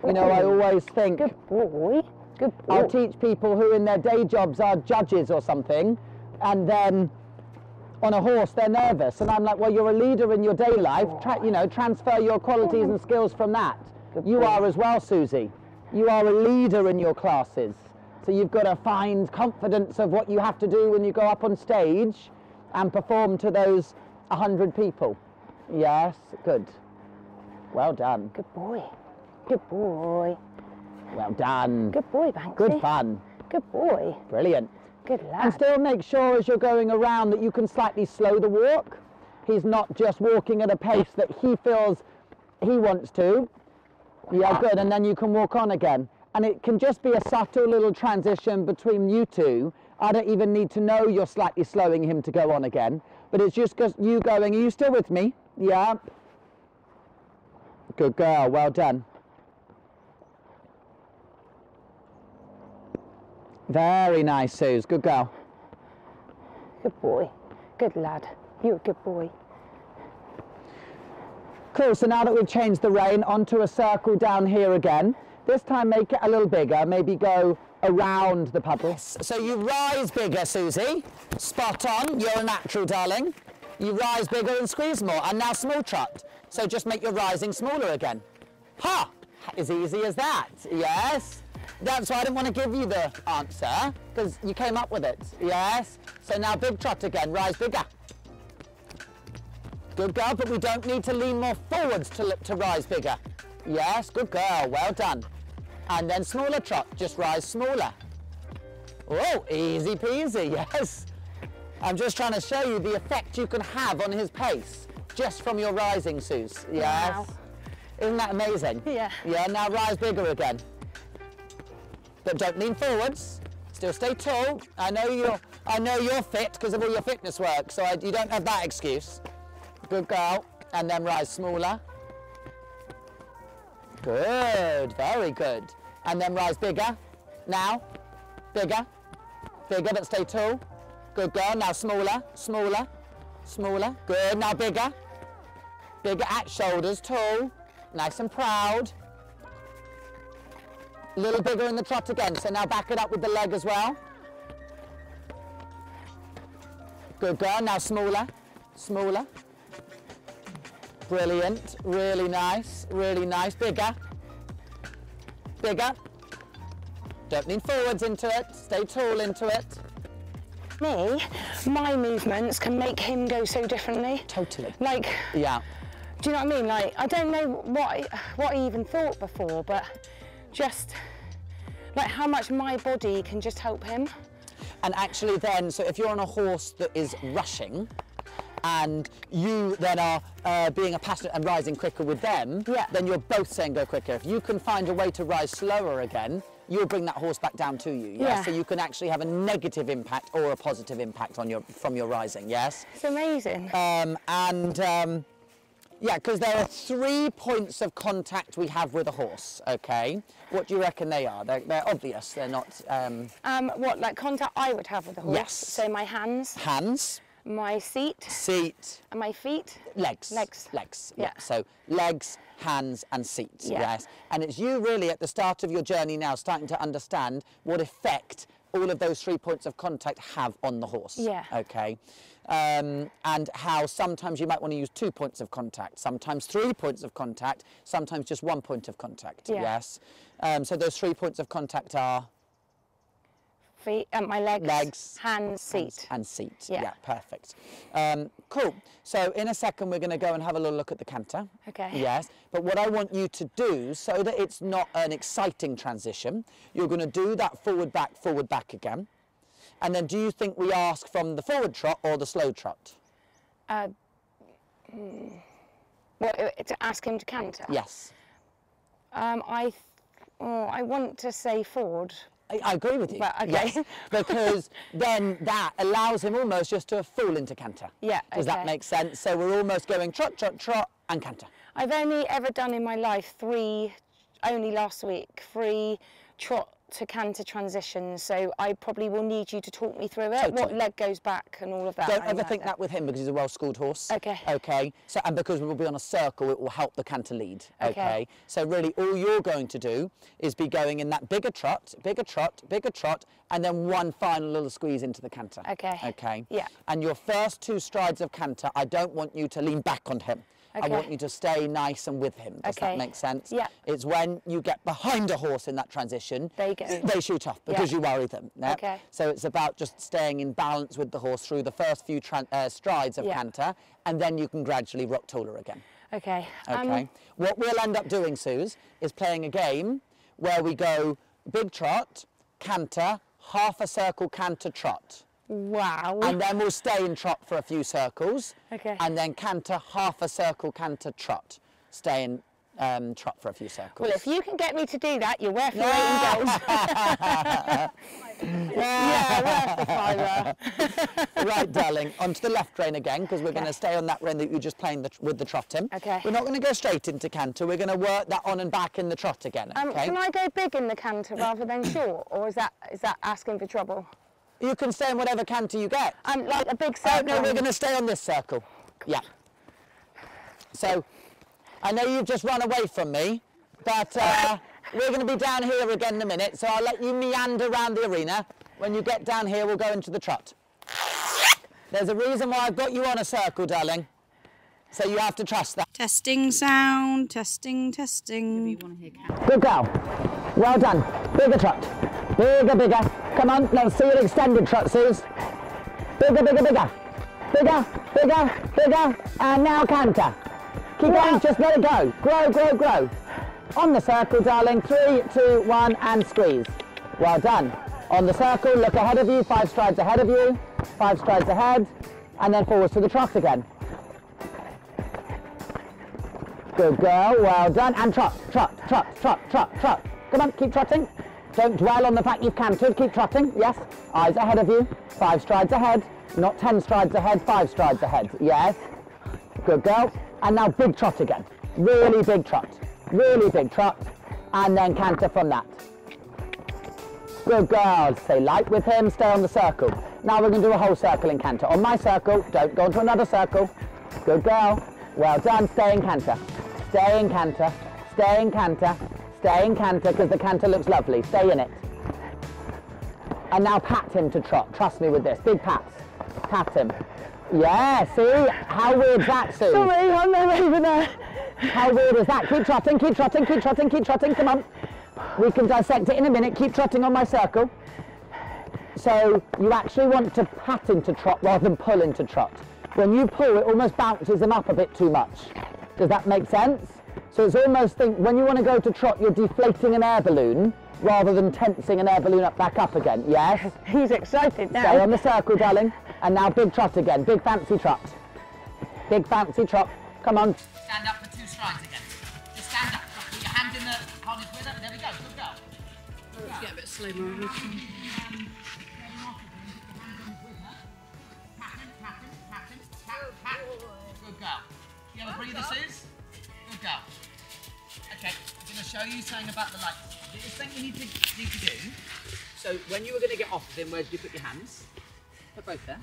You know, I always think Good boy. Good boy. I'll teach people who in their day jobs are judges or something and then on a horse they're nervous and I'm like, well, you're a leader in your day life. Tra- you know, transfer your qualities and skills from that. You are as well, Susie. You are a leader in your classes. So you've got to find confidence of what you have to do when you go up on stage and perform to those 100 people. Yes, good. Well done. Good boy. Good boy. Well done. Good boy, Banksy. Good fun. Good boy. Brilliant. Good And lad. still make sure as you're going around that you can slightly slow the walk. He's not just walking at a pace that he feels he wants to. Yeah, good. And then you can walk on again. And it can just be a subtle little transition between you two. I don't even need to know you're slightly slowing him to go on again. But it's just because you going, are you still with me? Yeah. Good girl. Well done. Very nice, Suze. Good girl. Good boy. Good lad. You're a good boy. Cool, so now that we've changed the rein onto a circle down here again, this time make it a little bigger, maybe go around the puddle. So you rise bigger, Susie. Spot on, you're a natural, darling. You rise bigger and squeeze more, and now small trot. So just make your rising smaller again. Ha! As easy as that, yes? That's why I didn't want to give you the answer, because you came up with it, yes? So now big trot again, rise bigger. Good girl, but we don't need to lean more forwards to, to rise bigger. Yes, good girl, well done. And then smaller trot, just rise smaller. Oh, easy peasy, [laughs] yes. I'm just trying to show you the effect you can have on his pace just from your rising, Suze. Yes. Wow. Isn't that amazing? Yeah. Yeah, now rise bigger again. But don't lean forwards. Still stay tall. I know you're, I know you're fit because of all your fitness work, so I, you don't have that excuse. Good girl. And then rise smaller. Good, very good. And then rise bigger. Now, bigger, bigger, but stay tall. Good girl. Now smaller, smaller, smaller. Good. Now bigger, bigger at shoulders, tall, nice and proud. A little bigger in the trot again. So now back it up with the leg as well. Good girl. Now smaller, smaller. Brilliant. Really nice. Really nice. Bigger. Bigger. Don't lean forwards into it. Stay tall into it. Me, my movements can make him go so differently. Totally. Like, Yeah. do you know what I mean? Like, I don't know what I, what I even thought before, but just like how much my body can just help him. And actually then, so if you're on a horse that is rushing and you then are uh, being a passenger and rising quicker with them, Yeah. then you're both saying go quicker. If you can find a way to rise slower again, you'll bring that horse back down to you. Yeah. So you can actually have a negative impact or a positive impact on your from your rising. Yes. It's amazing. Um, and um, yeah, because there are three points of contact we have with a horse. Okay. What do you reckon they are? They're, they're obvious. They're not um, Um, what, like contact I would have with the horse? Yes. So my hands, hands, my seat, seat, and my feet. legs. Legs. Legs. Yeah. Yeah. So legs, hands, and seat. Yeah. Yes. And it's you really at the start of your journey now starting to understand what effect all of those three points of contact have on the horse. Yeah. Okay. Um, and how sometimes you might want to use two points of contact, sometimes three points of contact, sometimes just one point of contact. Yeah. Yes. Um, so those three points of contact are Feet, and my legs, Legs, hands, seat. and seat. Yeah. perfect. Um, cool. So in a second we're going to go and have a little look at the canter. Okay. Yes. But what I want you to do, so that it's not an exciting transition, you're going to do that forward back, forward back again. And then do you think we ask from the forward trot or the slow trot? What, uh, to ask him to canter? Yes. Um, I, th- oh, I want to say forward. I, I agree with you. Okay. Yes, [laughs] because then that allows him almost just to fall into canter. Yeah, Does that make sense? So we're almost going trot, trot, trot, and canter. I've only ever done in my life three, only last week, three trot to canter transitions. So I probably will need you to talk me through it. What leg goes back and all of that. Don't ever think that with him because he's a well-schooled horse. Okay. Okay. So and because we will be on a circle, it will help the canter lead. Okay. So really, all you're going to do is be going in that bigger trot, bigger trot, bigger trot, and then one final little squeeze into the canter. Okay. Okay. Yeah. And your first two strides of canter, I don't want you to lean back on him. I want you to stay nice and with him. Does that make sense? Yeah. It's when you get behind a horse in that transition, They go. they shoot off because Yeah. you worry them. yeah? Okay. So it's about just staying in balance with the horse through the first few tran- uh, strides of Yeah. canter, and then you can gradually rock taller again. Okay. Okay. Um, what we'll end up doing, Suze, is playing a game where we go big trot, canter, half a circle, canter, trot. Wow. And then we'll stay in trot for a few circles. Okay. And then canter, half a circle, canter, trot. Stay in um, trot for a few circles. well, if you can get me to do that, you're worth your weight in gold. yeah, worth the fiver. [laughs] right, darling, onto the left rein again because we're going to stay on that rein that you were just playing the, with the trotting. Okay. We're not going to go straight into canter. We're going to work that on and back in the trot again. Um, okay. Can I go big in the canter rather than short, or is that is that asking for trouble? You can stay in whatever canter you get. Um, like a big Oh, circle. no, we're going to stay on this circle. Yeah. So, I know you've just run away from me, but uh, [laughs] we're going to be down here again in a minute, so I'll let you meander around the arena. When you get down here, we'll go into the trot. There's a reason why I've got you on a circle, darling. So you have to trust that. Testing sound, testing, testing. Good girl. Well done. Bigger trot. Bigger, bigger. Come on, let's see your extended trot, Suze. Bigger, bigger, bigger. Bigger, bigger, bigger. And now canter. Keep going, just let it go. Grow, grow, grow. On the circle, darling. Three, two, one, and squeeze. Well done. On the circle, look ahead of you, five strides ahead of you, five strides ahead, and then forwards to the trot again. Good girl, well done. And trot, trot, trot, trot, trot, trot. Come on, keep trotting. Don't dwell on the fact you've cantered, keep trotting, yes. Eyes ahead of you, five strides ahead. Not ten strides ahead, five strides ahead, yes. Good girl. And now big trot again. Really big trot. Really big trot. And then canter from that. Good girl. Stay light with him, stay on the circle. Now we're going to do a whole circle in canter. On my circle, don't go into another circle. Good girl. Well done. Stay in canter. Stay in canter. Stay in canter. Stay in canter because the canter looks lovely. Stay in it. And now pat him to trot. Trust me with this. Big pats. Pat him. Yeah, see? How weird that, Sue? Sorry, I'm not over there. How weird is that? Keep trotting, keep trotting, keep trotting, keep trotting. Come on. We can dissect it in a minute. Keep trotting on my circle. So you actually want to pat into trot rather than pull into trot. When you pull, it almost bounces them up a bit too much. Does that make sense? So it's almost think when you want to go to trot, you're deflating an air balloon rather than tensing an air balloon up back up again. Yes. [laughs] He's excited now. Stay on the circle, darling. And now big trot again. Big fancy trot. Big fancy trot. Come on. Stand up for two strides again. Just stand up. Put your hand in the harness with her. There we go. Good girl. Let's get a bit slow mo. Good girl. You have a breather, Suze? Good girl. Okay, I'm going to show you something about the lights. This thing you need to, need to do. So when you were going to get off of him, where did you put your hands? Put both there.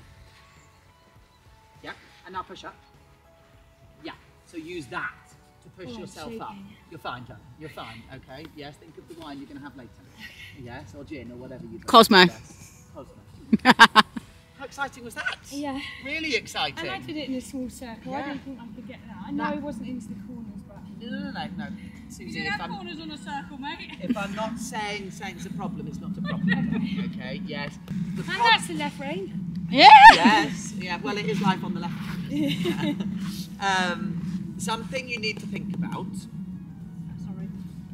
Yeah, and now push up. Yeah, so use that to push oh, yourself up. You're fine, John. You're fine, okay? Yes, think of the wine you're going to have later. Yes, or gin, or whatever you Cosmo. Yes, Cosmo. [laughs] How exciting was that? Yeah. Really exciting. And I did it in a small circle. I Yeah. don't think I could get that. I know it wasn't into the corners, but No, no, no, no, no. Susie, if I'm, corners on a circle, mate. if I'm not saying saying's a problem, it's not a problem. [laughs] okay, yes. The and that's the left rein. Yeah. yes, yeah, well, it is life on the left hand. [laughs] um, something you need to think about. Sorry,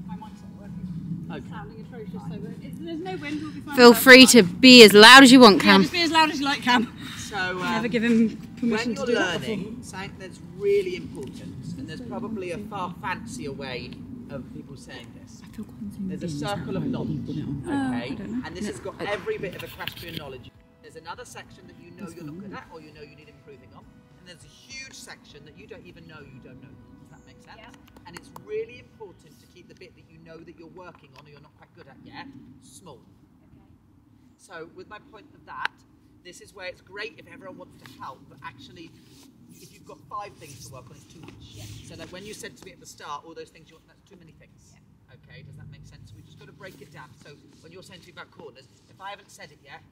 my mic's not working. Okay. Sounding atrocious, so if there's no wind, we'll be fine. Feel free to be as loud as you want, Cam. Yeah, Cam. just be as loud as you like, Cam. So, um, Never give him permission when to you're do that before. learning, something that's really important, and there's probably a far fancier way of people saying this. There's a circle of knowledge, okay? and this has got every bit of equestrian knowledge. There's another section that you know you're not good at, or you know you need improving on, and there's a huge section that you don't even know you don't know. Does that make sense? Yeah. And it's really important to keep the bit that you know that you're working on or you're not quite good at yet small. Okay. So with my point of that, this is where it's great if everyone wants to help, but actually, if you've got five things to work on, it's too much. So like when you said to me at the start, all those things you want, that's too many things. Okay, does that make sense? We've just got to break it down. So when you're saying to me about corners, if I haven't said it yet,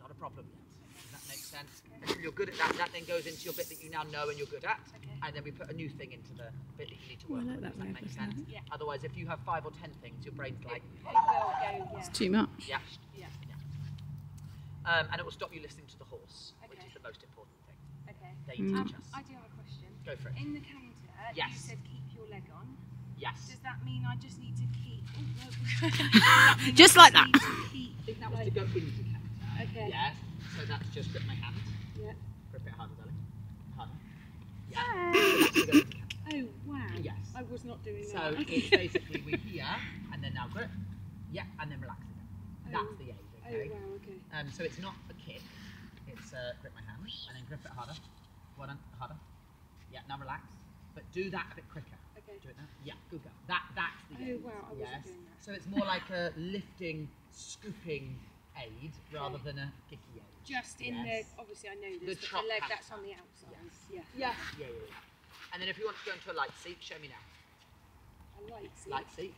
not a problem yet. Does that make sense? And if you're good at that, that then goes into your bit that you now know and you're good at, Okay. and then we put a new thing into the bit that you need to work on. Does that make sense? Otherwise, if you have five or ten things, your brain's like—it will go. It's too much. yeah. Yeah. Um, and it will stop you listening to the horse, which is the most important thing. Okay. They teach us. I do have a question. Go for it. In the canter, you said keep your leg on. Yes. Does that mean I just need to keep? Oh, no. [laughs] [laughs] Does I Just like that. keep, I think that was to go into canter. Okay. Yes. So that's just grip my hand. Yeah. Grip it harder, darling. Harder. Yeah. So that's to go into canter. Oh wow. Yes. I was not doing So that. it's basically we're here and then now grip. Yeah, and then relax again. That's the aid, Oh okay? wow. Okay. Um, so it's not a kick. It's uh, grip my hand and then grip it harder. One and harder. Yeah, now relax. But do that a bit quicker. Okay. Do it now. Yeah, good girl. That that's the Oh, aid. wow, I wasn't yes. doing that. So it's more like a lifting, scooping aid rather than a kicky aid. Just in Yes. the obviously I know The this, but chop the leg canter. that's on the outside. Yeah. Yeah. Yeah, yeah, yeah. And then if you want to go into a light seat, show me now. I like seat. Light seat.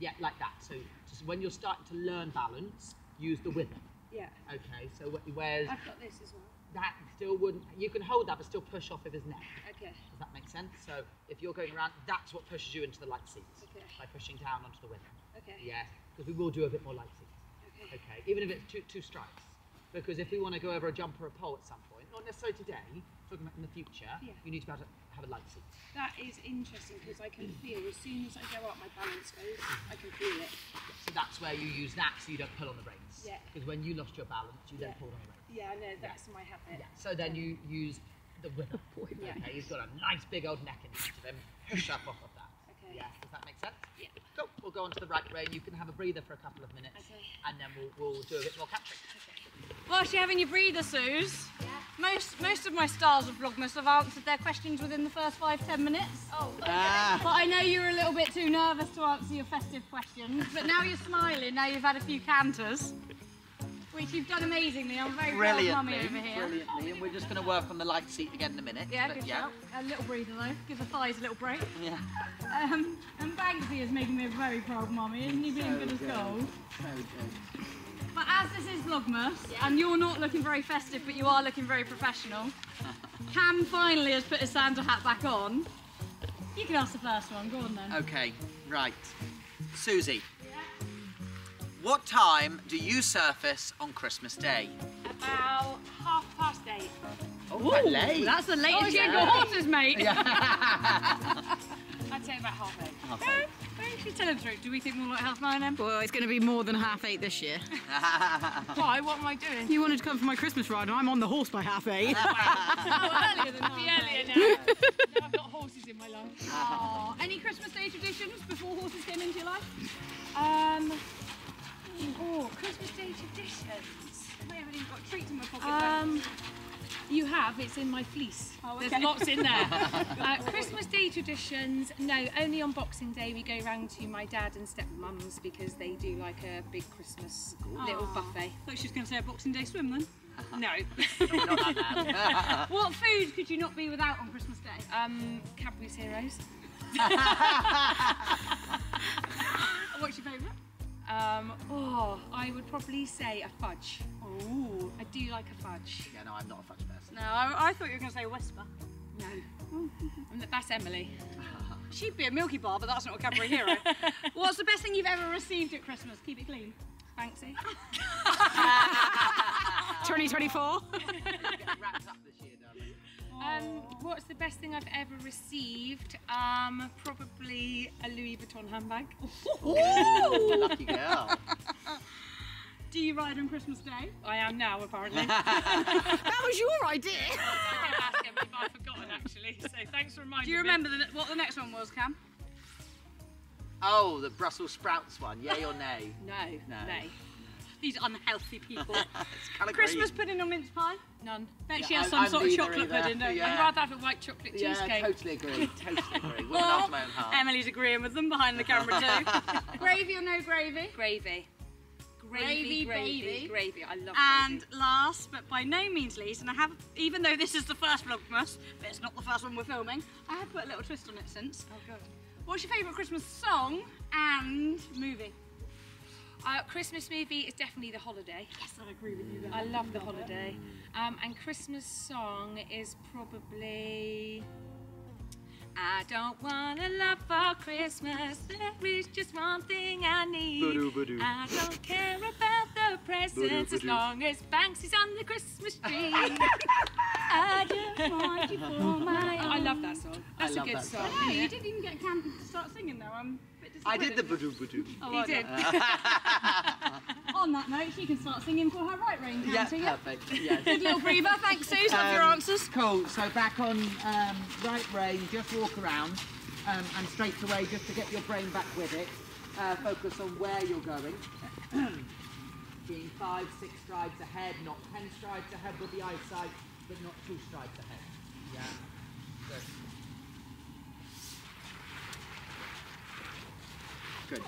Yeah, like that. So just when you're starting to learn balance, use the wither. Yeah. Okay. So wh- whereas I've got this as well. That still wouldn't, you can hold that but still push off of his neck. Okay. Does that make sense? So if you're going around, that's what pushes you into the light seats. Okay. By pushing down onto the wither. Okay. Yeah. Because we will do a bit more light seats. Okay. Okay. Even if it's two two strikes. Because if we want to go over a jump or a pole at some point, not necessarily today, talking about in the future, Yeah. you need to be able to have a light seat. That is interesting because I can feel as soon as I go up, my balance goes. I can feel it. So that's where you use that so you don't pull on the reins. Yeah. Because when you lost your balance, you then Yeah. pulled on the reins. Yeah, I know that's my habit. Yeah. So then you use the wither. [laughs] Yeah. Okay, he's got a nice big old neck in front of him. Push up off of that. Okay. Yeah, does that make sense? Yeah. Cool. We'll go on to the right rein. You can have a breather for a couple of minutes. Okay. And then we'll, we'll do a bit more capturing. Whilst you're having your breather, Suze, most most of my stars of Vlogmas have answered their questions within the first five ten minutes. Oh. Ah. But I know you were a little bit too nervous to answer your festive questions. But now you're smiling. Now you've had a few canters, which you've done amazingly. I'm very proud of mummy over here. Brilliantly. And we're just going to work on the light seat again in a minute. Yeah, good yeah. shout. A little breather though. Give the thighs a little break. Yeah. Um, and Banksy is making me a very proud mummy. Isn't he being good as gold? So good. But as this is Vlogmas, and you're not looking very festive, but you are looking very professional, [laughs] Cam finally has put his Santa hat back on. You can ask the first one, go on then. Okay, right. Susie. What time do you surface on Christmas Day? About half past eight. Oh, quite late. That's the latest Oh, you yeah. got horses, mate. [laughs] I [laughs] I'd say about half eight. Half eight. Why don't you tell him through? Do we think more like half nine then? Well, it's going to be more than half eight this year. [laughs] Why? What am I doing? You wanted to come for my Christmas ride, and I'm on the horse by half eight. [laughs] oh, earlier than that. Earlier now. now I've got horses in my life. Oh, any Christmas Day traditions before horses came into your life? Um. Oh, Christmas Day traditions. I haven't even got a treat in my pocket. Um. You have, it's in my fleece. Oh, There's lots in there. [laughs] uh, Christmas Day traditions, no, only on Boxing Day we go round to my dad and stepmum's because they do like a big Christmas little buffet. I thought she was going to say a Boxing Day swim then. No. [laughs] Not [laughs] that bad. What food could you not be without on Christmas Day? um, Cadbury's Heroes. What's your favourite? Um, oh, I would probably say a fudge. Oh. I do like a fudge. yeah, no, I'm not a fudge person. No, I, I thought you were going to say Wispa. No. [laughs] And that's Emily. She'd be a Milky Bar, but that's not a Cadbury Hero. [laughs] What's the best thing you've ever received at Christmas? Keep it clean. Banksy. [laughs] 2024. Get wrapped up this year, darling. Um, what's the best thing I've ever received? Um, probably a Louis Vuitton handbag. Lucky girl. Do you ride on Christmas Day? I am now, apparently. [laughs] That was your idea. don't ask Emily, but I've forgotten actually. So thanks for reminding me. Do you me. remember the, what the next one was, Cam? Oh, the Brussels sprouts one. Yay or nay? [laughs] No, No. nay, These unhealthy people. [laughs] It's kind of Christmas pudding or mince pie? none. Bet Yeah, she has I'm- some I'm sort of chocolate either. pudding, don't Yeah. I'd rather have a white chocolate Yeah, cheesecake. totally agree. Totally agree. Well, after my own heart. Emily's agreeing with them behind the camera too. gravy or no gravy? Gravy. Gravy, Gravy, gravy, baby. gravy. I love And gravy. last, but by no means least, and I have, even though this is the first Vlogmas, but it's not the first one we're filming, I have put a little twist on it since. Oh, God. What's your favourite Christmas song and movie? Uh, Christmas movie is definitely The Holiday. Yes, I agree with you there. I love The Holiday. Um, and Christmas song is probably. I don't want a lot for Christmas. There is just one thing I need. Ba-doo-ba-doo. I don't care about the presents as Ba-doo-ba-doo. long as Banksy's on the Christmas tree. [laughs] I just want you for [laughs] my own. I love that song. That's love a good that song. No, you didn't even get Cam to start singing though. I'm a bit I did the badoo badoo. Oh, He well did. [laughs] On that note, she can start singing for her right range. Yeah, can't she? Yeah. perfect. Yes. Good little breather. Thanks, Suze. Love your Um, answers. Cool. So back on um, right rein, just walk around um, and straight away, just to get your brain back with it. Uh, focus on where you're going. [clears throat] Being five, six strides ahead, not ten strides ahead with the eyesight, but not two strides ahead. Yeah. Good. Good.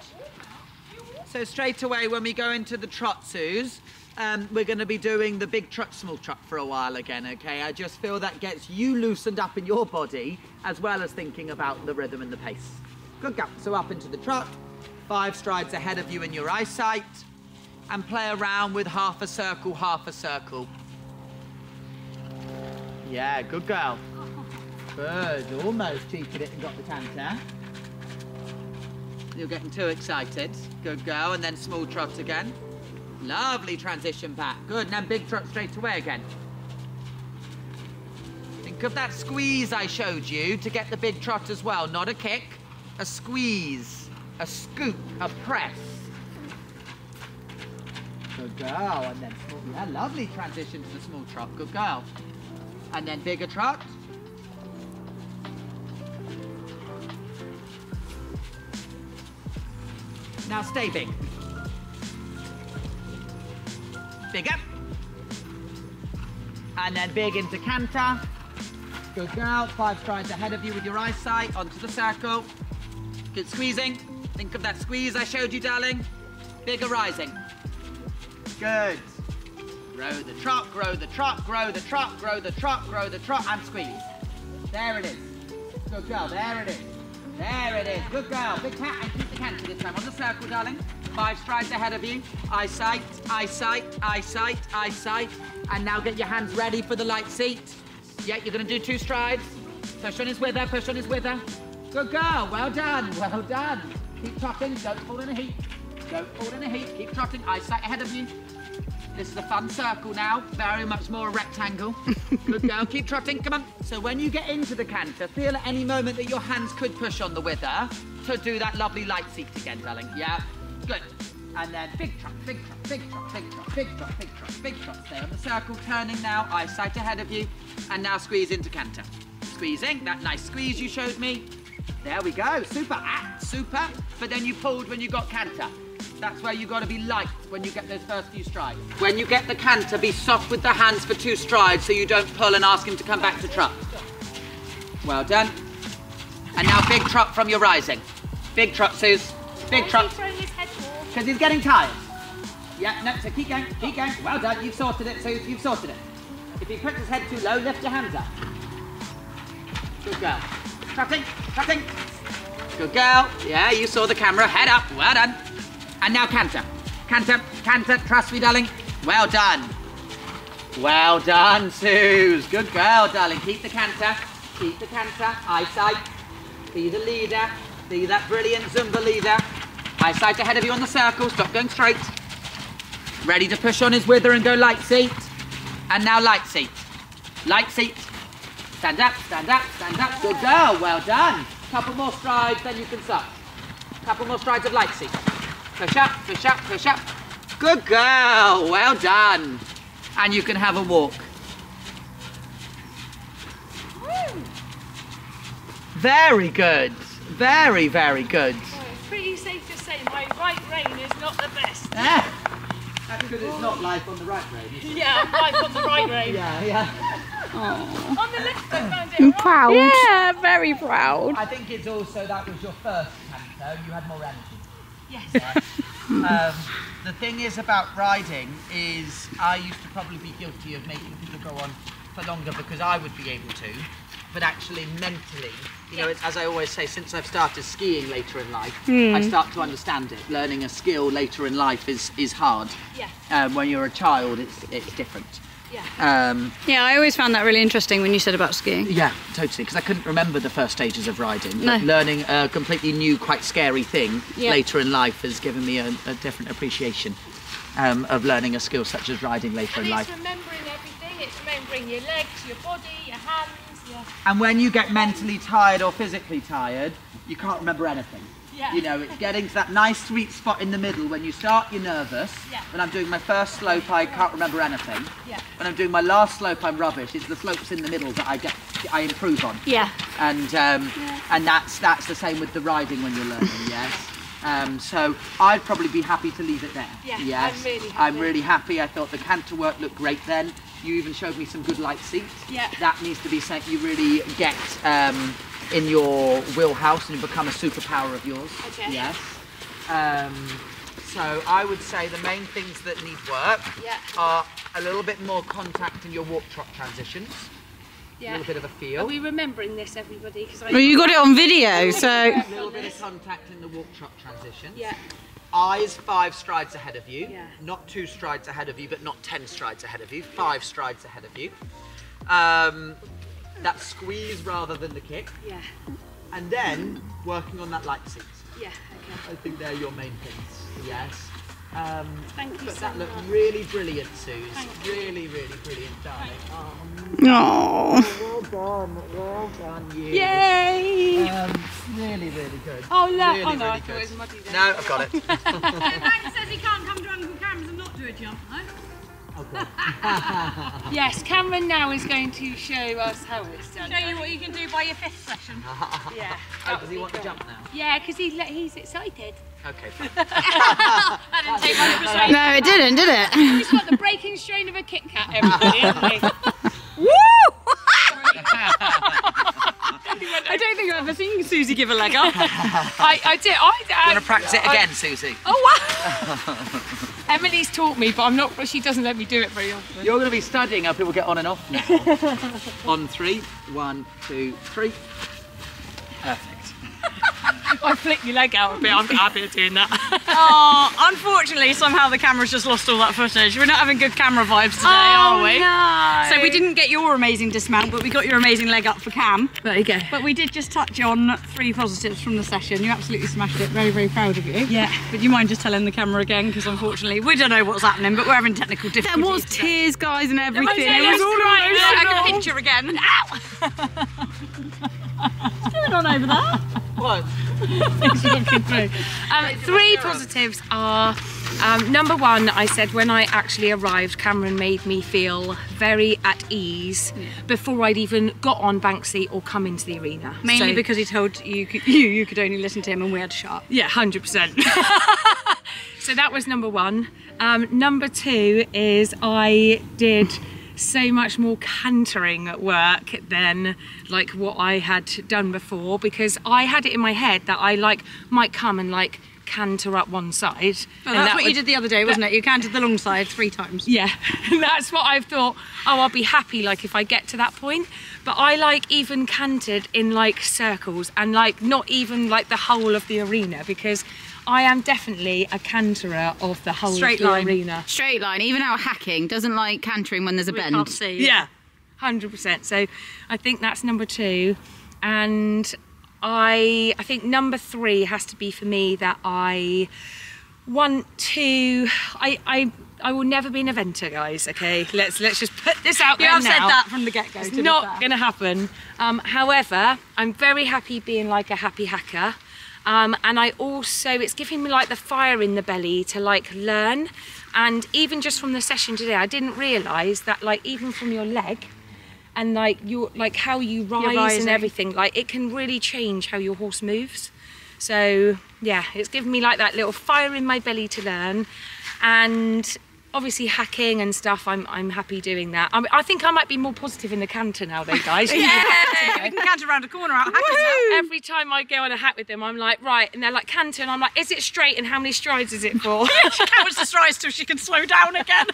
So straight away, when we go into the trot um, we're going to be doing the big trot, small trot for a while again. Okay, I just feel that gets you loosened up in your body as well as thinking about the rhythm and the pace. Good go. So up into the trot, five strides ahead of you in your eyesight, and play around with half a circle, half a circle. Yeah, good girl. Good. Almost cheated it and got the canter. You're getting too excited. Good girl. And then small trot again. Lovely transition back. Good. And then big trot straight away again. Think of that squeeze I showed you to get the big trot as well. Not a kick, a squeeze, a scoop, a press. Good girl. And then small. Yeah, lovely transition to the small trot. Good girl. And then bigger trot. Now stay big. Bigger. And then big into canter. Good girl. Five strides ahead of you with your eyesight. Onto the circle. Good squeezing. Think of that squeeze I showed you, darling. Bigger rising. Good. Grow the trot, grow the trot, grow the trot, grow the trot, grow the trot, and squeeze. There it is. Good girl, there it is. There it is. Good girl. Big cat and keep the canter this time. On the circle, darling. Five strides ahead of you. Eyesight, eyesight, eyesight, eyesight. And now get your hands ready for the light seat. Yeah, you're going to do two strides. Push on his wither, push on his wither. Good girl. Well done, well done. Keep trotting. Don't fall in a heap. Don't fall in a heap. Keep trotting. Eyesight ahead of you. This is a fun circle now, very much more a rectangle. [laughs] Good girl, keep trotting, come on. So when you get into the canter, feel at any moment that your hands could push on the wither to do that lovely light seat again, darling. Yeah, good. And then big trot, big trot, big trot, big trot, big trot, big trot, big trot. Stay on the circle, turning now, eyesight ahead of you. And now squeeze into canter. Squeezing, that nice squeeze you showed me. There we go, super, ah, super. But then you pulled when you got canter. That's where you got to be light when you get those first few strides. When you get the canter, be soft with the hands for two strides so you don't pull and ask him to come back to trot. Well done. And now big trot from your rising. Big trot, Suze. Big trot. throwing his head forward. Because he's getting tired. Yeah, no, so keep going, keep going. Well done, you've sorted it, Suze, you've sorted it. If he puts his head too low, lift your hands up. Good girl. Trotting, trotting. Good girl. Yeah, you saw the camera. Head up. Well done. And now canter. Canter, canter. Trust me, darling. Well done. Well done, Suze. Good girl, darling. Keep the canter. Keep the canter. Eyesight. Be the leader. Be that brilliant Zumba leader. Eyesight ahead of you on the circle. Stop going straight. Ready to push on his wither and go light seat. And now light seat. Light seat. Stand up, stand up, stand up. Good girl, well done. Couple more strides, then you can suck. Couple more strides of light seat. Push up, push up, push up. Good girl, well done. And you can have a walk. Very good. Very, very good. Well, it's pretty safe to say my right rein is not the best. [laughs] Ah, that's because it's not life on the right rein. Yeah, life on the right rein. [laughs] Yeah, yeah. On the left, I found it I'm right. proud. Yeah, very proud. I think it's also that was your first canter. You had more energy. Yes. Um, the thing is about riding is I used to probably be guilty of making people go on for longer because I would be able to, but actually mentally, you know, it's, as I always say, since I've started skiing later in life, I start to understand it. Learning a skill later in life is is hard. Yeah. Um, when you're a child, it's it's different. Yeah. Um, Yeah, I always found that really interesting when you said about skiing. yeah, totally. Because I couldn't remember the first stages of riding. No. Learning a completely new, quite scary thing Yeah. later in life has given me a, a different appreciation um, of learning a skill such as riding later And in it's life. remembering everything. It's remembering your legs, your body, your hands, your... And when you get mentally tired or physically tired, you can't remember anything. Yeah. You know, it's getting to that nice sweet spot in the middle. When you start, you're nervous. Yeah. When I'm doing my first slope, I can't remember anything. Yeah. When I'm doing my last slope, I'm rubbish. It's the slopes in the middle that I get, I improve on. Yeah. and um, and that's that's the same with the riding when you're learning. [laughs] Yes. Um, so I'd probably be happy to leave it there. Yeah, yes. I'm really I'm happy. really happy. I thought the canter work looked great then. You even showed me some good light seats. Yeah. That needs to be something you really get um, in your wheelhouse and you become a superpower of yours. Okay. Yes. Um, so I would say the main things that need work Yeah. are a little bit more contact in your walk trot transitions. A little bit of a feel. Are we remembering this, everybody? Because I... Well, you got it on video, [laughs] so. A little bit of contact in the walk trot transition. Yeah. Eyes five strides ahead of you. Yeah. Not two strides ahead of you, but not ten strides ahead of you. Five strides ahead of you. Um, that squeeze rather than the kick. Yeah. And then working on that light seat. Yeah. Okay. I think they're your main things. Yes. Um, Thank you but so that much. looked really brilliant, Suze. Thank Really, really brilliant, darling. Oh, Oh. well done, well done, you. Yay! Um, really, really good. Oh, no. Really, oh, no. I really thought good. it was muddy then. No, I've got it. [laughs] [laughs] Max says he can't come to Uncle Cameron's and not do a jump, no? [laughs] Yes, Cameron now is going to show us how it's done. Show you what you can do by your fifth session. [laughs] Oh, yeah. Oh, does he want to jump now? Yeah, because he, he's excited. Okay, [laughs] fine. No, it didn't, did it? He's got the breaking strain of a Kit Kat, everybody, hasn't he? I don't think I've ever seen Susie give a leg up. I, I did. I, I Want to practice it again, Susie? Oh, wow. Emily's taught me, but I'm not. She doesn't let me do it very often. You're going to be studying how people get on and off now. [laughs] on three. One, two, three. Perfect. I flick your leg out a bit. I'm happy at doing that. [laughs] Oh, unfortunately, somehow the camera's just lost all that footage. We're not having good camera vibes today, oh, are we? Oh, no. So we didn't get your amazing dismount, but we got your amazing leg up for Cam. There you go. But we did just touch on three positives from the session. You absolutely smashed it. Very, very proud of you. Yeah. But you mind just telling the camera again? Because unfortunately, we don't know what's happening, but we're having technical difficulties. There was today. tears, guys, and everything. yeah, It was all right, I can pinch her again. Ow! What's going on over there? What? [laughs] Um, three positives are um, number one, I said when I actually arrived, Cameron made me feel very at ease before I'd even got on Banksy or come into the arena. Mainly So- because he told you you [laughs] you could only listen to him and we had to shut up. Yeah, hundred percent. [laughs] So that was number one. Um, number two is I did so much more cantering work than like what I had done before because I had it in my head that I like might come and like canter up one side. Well, and that's that what you did the other day, wasn't it? You cantered the long side three times. yeah, [laughs] that's what I've thought. Oh, I'll be happy like if I get to that point. But I like even cantered in like circles and like not even like the whole of the arena because I am definitely a canterer of the whole Straight of the line. arena. Straight line, even our hacking doesn't like cantering when there's a We bend. can't see. Yeah, hundred percent. So I think that's number two, and I I think number three has to be for me that I want to I I. I will never be an eventer, guys. Okay, let's let's just put this out You there have said that from the get go. It's not going to happen. Um, however, I'm very happy being like a happy hacker. Um, and I also, it's giving me like the fire in the belly to like learn. And even just from the session today, I didn't realise that like even from your leg and like your like how you rise and everything, like it can really change how your horse moves. So yeah, it's given me like that little fire in my belly to learn. And obviously hacking and stuff, I'm I'm happy doing that. I, I think I might be more positive in the canter now, though, guys. [laughs] Yeah, [laughs] we can canter around a corner out hackers. Every time I go on a hack with them, I'm like, right, and they're like, canter, and I'm like, is it straight, and how many strides is it for? [laughs] she counts the strides till she can slow down again.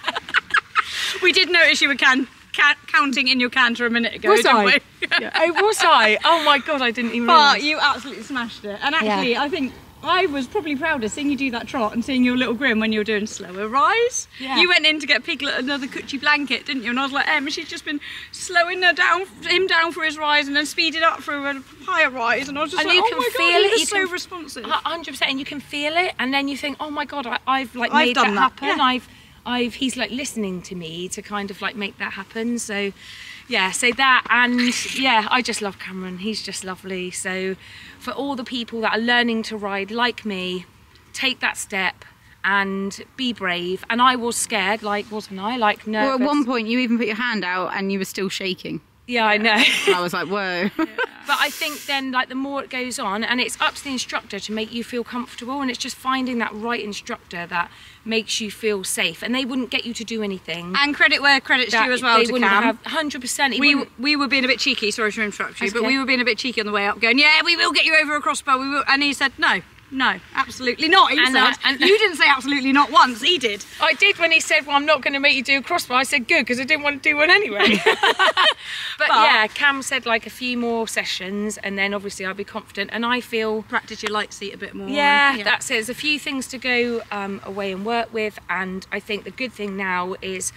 we did notice you were can, can, counting in your canter a minute ago, Was didn't I? we? oh, was I? Oh my god, I didn't even. But realise. you absolutely smashed it. And actually, I think I was probably prouder seeing you do that trot and seeing your little grin when you were doing slower rise. Yeah. You went in to get Piglet another coochie blanket, didn't you? And I was like, Em, she's just been slowing her down, him down for his rise and then speeding up for a higher rise. And I was just And like, you oh can my feel god, it, he was you so can- responsive. hundred percent, and you can feel it, and then you think, oh my god, I, I've like I've made done that that, happen. yeah. I've, I've, he's like listening to me to kind of like make that happen. So, yeah, so that, and yeah, I just love Cameron. He's just lovely. So, for all the people that are learning to ride like me, take that step and be brave. And I was scared, like wasn't I? Like no. Well, at one point, you even put your hand out and you were still shaking. yeah, I know. I was like, whoa. [laughs] But I think then, like, the more it goes on, and it's up to the instructor to make you feel comfortable, and it's just finding that right instructor that makes you feel safe. And they wouldn't get you to do anything. And credit where credit's due as well they wouldn't Cam. have 100%. we we were being a bit cheeky. Sorry to interrupt you, That's but we were being a bit cheeky on the way up, going, "Yeah, we will get you over a crossbar." We will, and he said, "No, no, absolutely not." He And, said, uh, and- "You didn't say absolutely not once." He did. I did when he said, "Well, I'm not going to make you do a crossbar." I said, "Good," because I didn't want to do one anyway. [laughs] but, yeah, Cam said like a few more sessions, and then obviously I'll be confident. And I feel Practice your light seat a bit more. Yeah, that's it. There's a few things to go um, away and work with, and I think the good thing now is.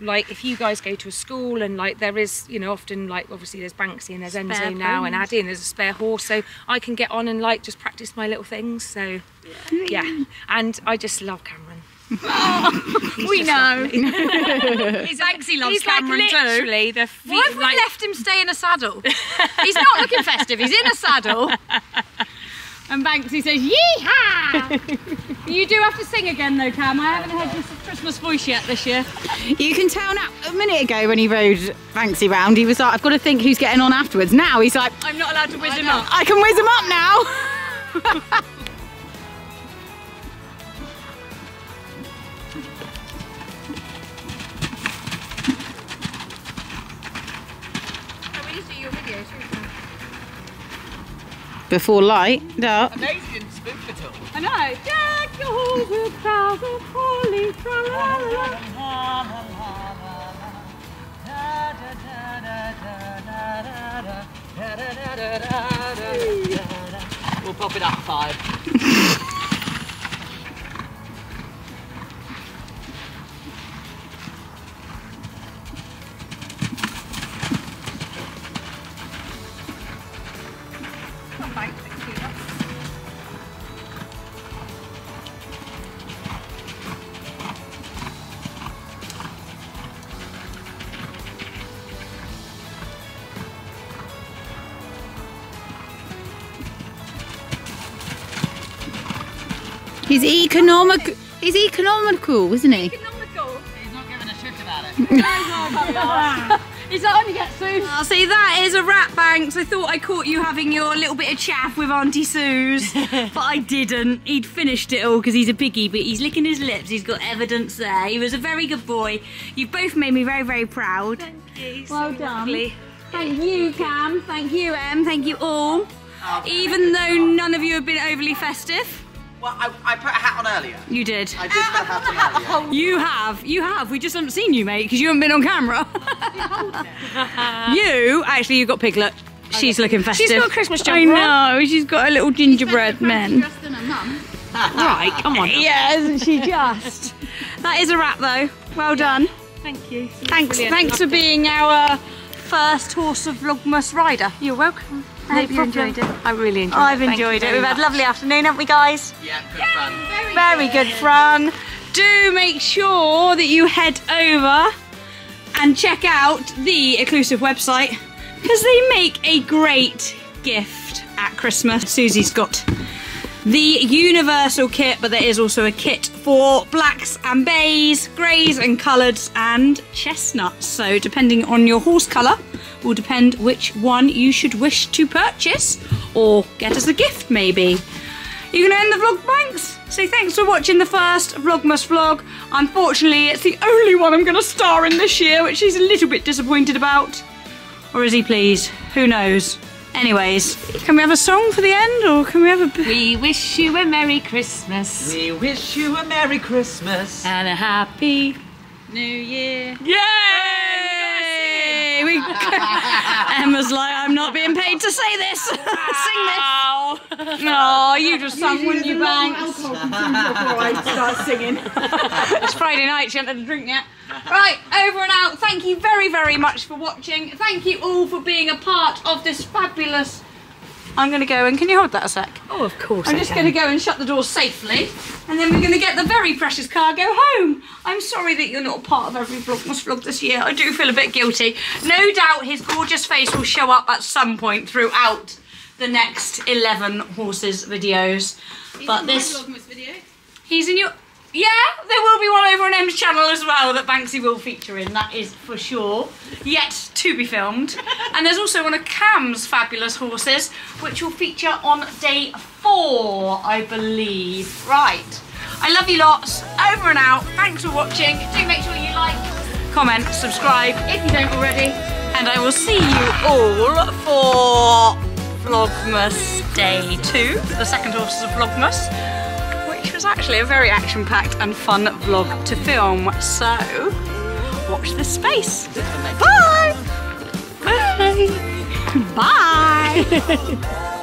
Like if you guys go to a school and like there is, you know, often like obviously there's Banksy and there's Spare Enzo now and. Addy and there's a spare horse, so I can get on and like just practice my little things. So yeah, and I just love Cameron. [laughs] we know. He's [laughs] Banksy loves He's Cameron like too. the fe- Why have we like, left him stay in a saddle? He's not looking festive. He's in a saddle. [laughs] And Banksy says, "Yeehaw!" You do have to sing again, though, Cam. I haven't heard your Christmas voice yet this year. You can tell now, a minute ago when he rode Banksy round, he was like, I've got to think who's getting on afterwards. Now he's like, I'm not allowed to whiz him up. I can whiz him up now. [laughs] Before light, dark. Amazing didn't spoof at all. I know. With. We'll Pop it up five. [laughs] economical, isn't he? He's not giving a shit about it. [laughs] Is that [laughs] only get soon? Oh, see, that is a rat banks. I thought I caught you having your little bit of chaff with Auntie Sue's, [laughs] but I didn't. He'd finished it all because he's a piggy, but he's licking his lips. He's got evidence there. He was a very good boy. You've both made me very, very proud. Thank you. Well done. Thank you, Cam. Thank you, Em. Thank you all. Oh, Even though none of you have been overly festive, Well, I, I put a hat on earlier. you did. I did put a hat on earlier. You have, you have. We just haven't seen you, mate, because you haven't been on camera. [laughs] you, actually, you got Piglet. She's looking festive. She's got a Christmas I jumper on. know. She's got a little gingerbread man. Dressed than her mum. [laughs] Right, come on. Yeah, isn't she [laughs] just? that is a wrap, though. Well done. Thank you. Thanks, thanks for being our uh, first horse of Vlogmas rider. You're welcome. I hope you enjoyed it. I really enjoyed it. I've it. Thank enjoyed it. We've had a lovely afternoon, haven't we, guys? Yeah, good fun. Very good fun. Do make sure that you head over and check out the Eqclusive website because they make a great gift at Christmas. Susie's got the universal kit, but there is also a kit for blacks and bays, greys and coloureds, and chestnuts. So, depending on your horse colour, will depend which one you should wish to purchase or get as a gift, maybe. You're going to end the vlog, thanks. So thanks for watching the first Vlogmas vlog. Unfortunately, it's the only one I'm going to star in this year, which he's a little bit disappointed about. Or is he pleased? Who knows? Anyways, can we have a song for the end, or can we have a... We wish you a Merry Christmas We wish you a Merry Christmas. and a Happy New Year. Yay! We... [laughs] Emma's like, I'm not being paid to say this. [laughs] Sing this. Oh, you just sang wouldn't you, Banks? before I start singing. [laughs] it's Friday night, she hasn't had a drink yet. Right, over and out. Thank you very, very much for watching. Thank you all for being a part of this fabulous. I'm going to go and can you hold that a sec? Oh, of course. I'm just going to go and shut the door safely, and then we're going to get the very precious cargo home. I'm sorry that you're not a part of every Vlogmas vlog this year. I do feel a bit guilty. No doubt his gorgeous face will show up at some point throughout the next 11 horses videos. but this, he's in your. Yeah, there will be one over on Em's channel as well that Banksy will feature in, that is for sure. Yet to be filmed. [laughs] and there's also one of Cam's fabulous horses, which will feature on day four, I believe. Right. I love you lots. Over and out. Thanks for watching. Do make sure you like, comment, subscribe if you don't already. And I will see you all for Vlogmas Day 2, the second horses of Vlogmas was actually a very action-packed and fun vlog to film. So, watch this space. Bye! Bye! Bye! [laughs] [laughs]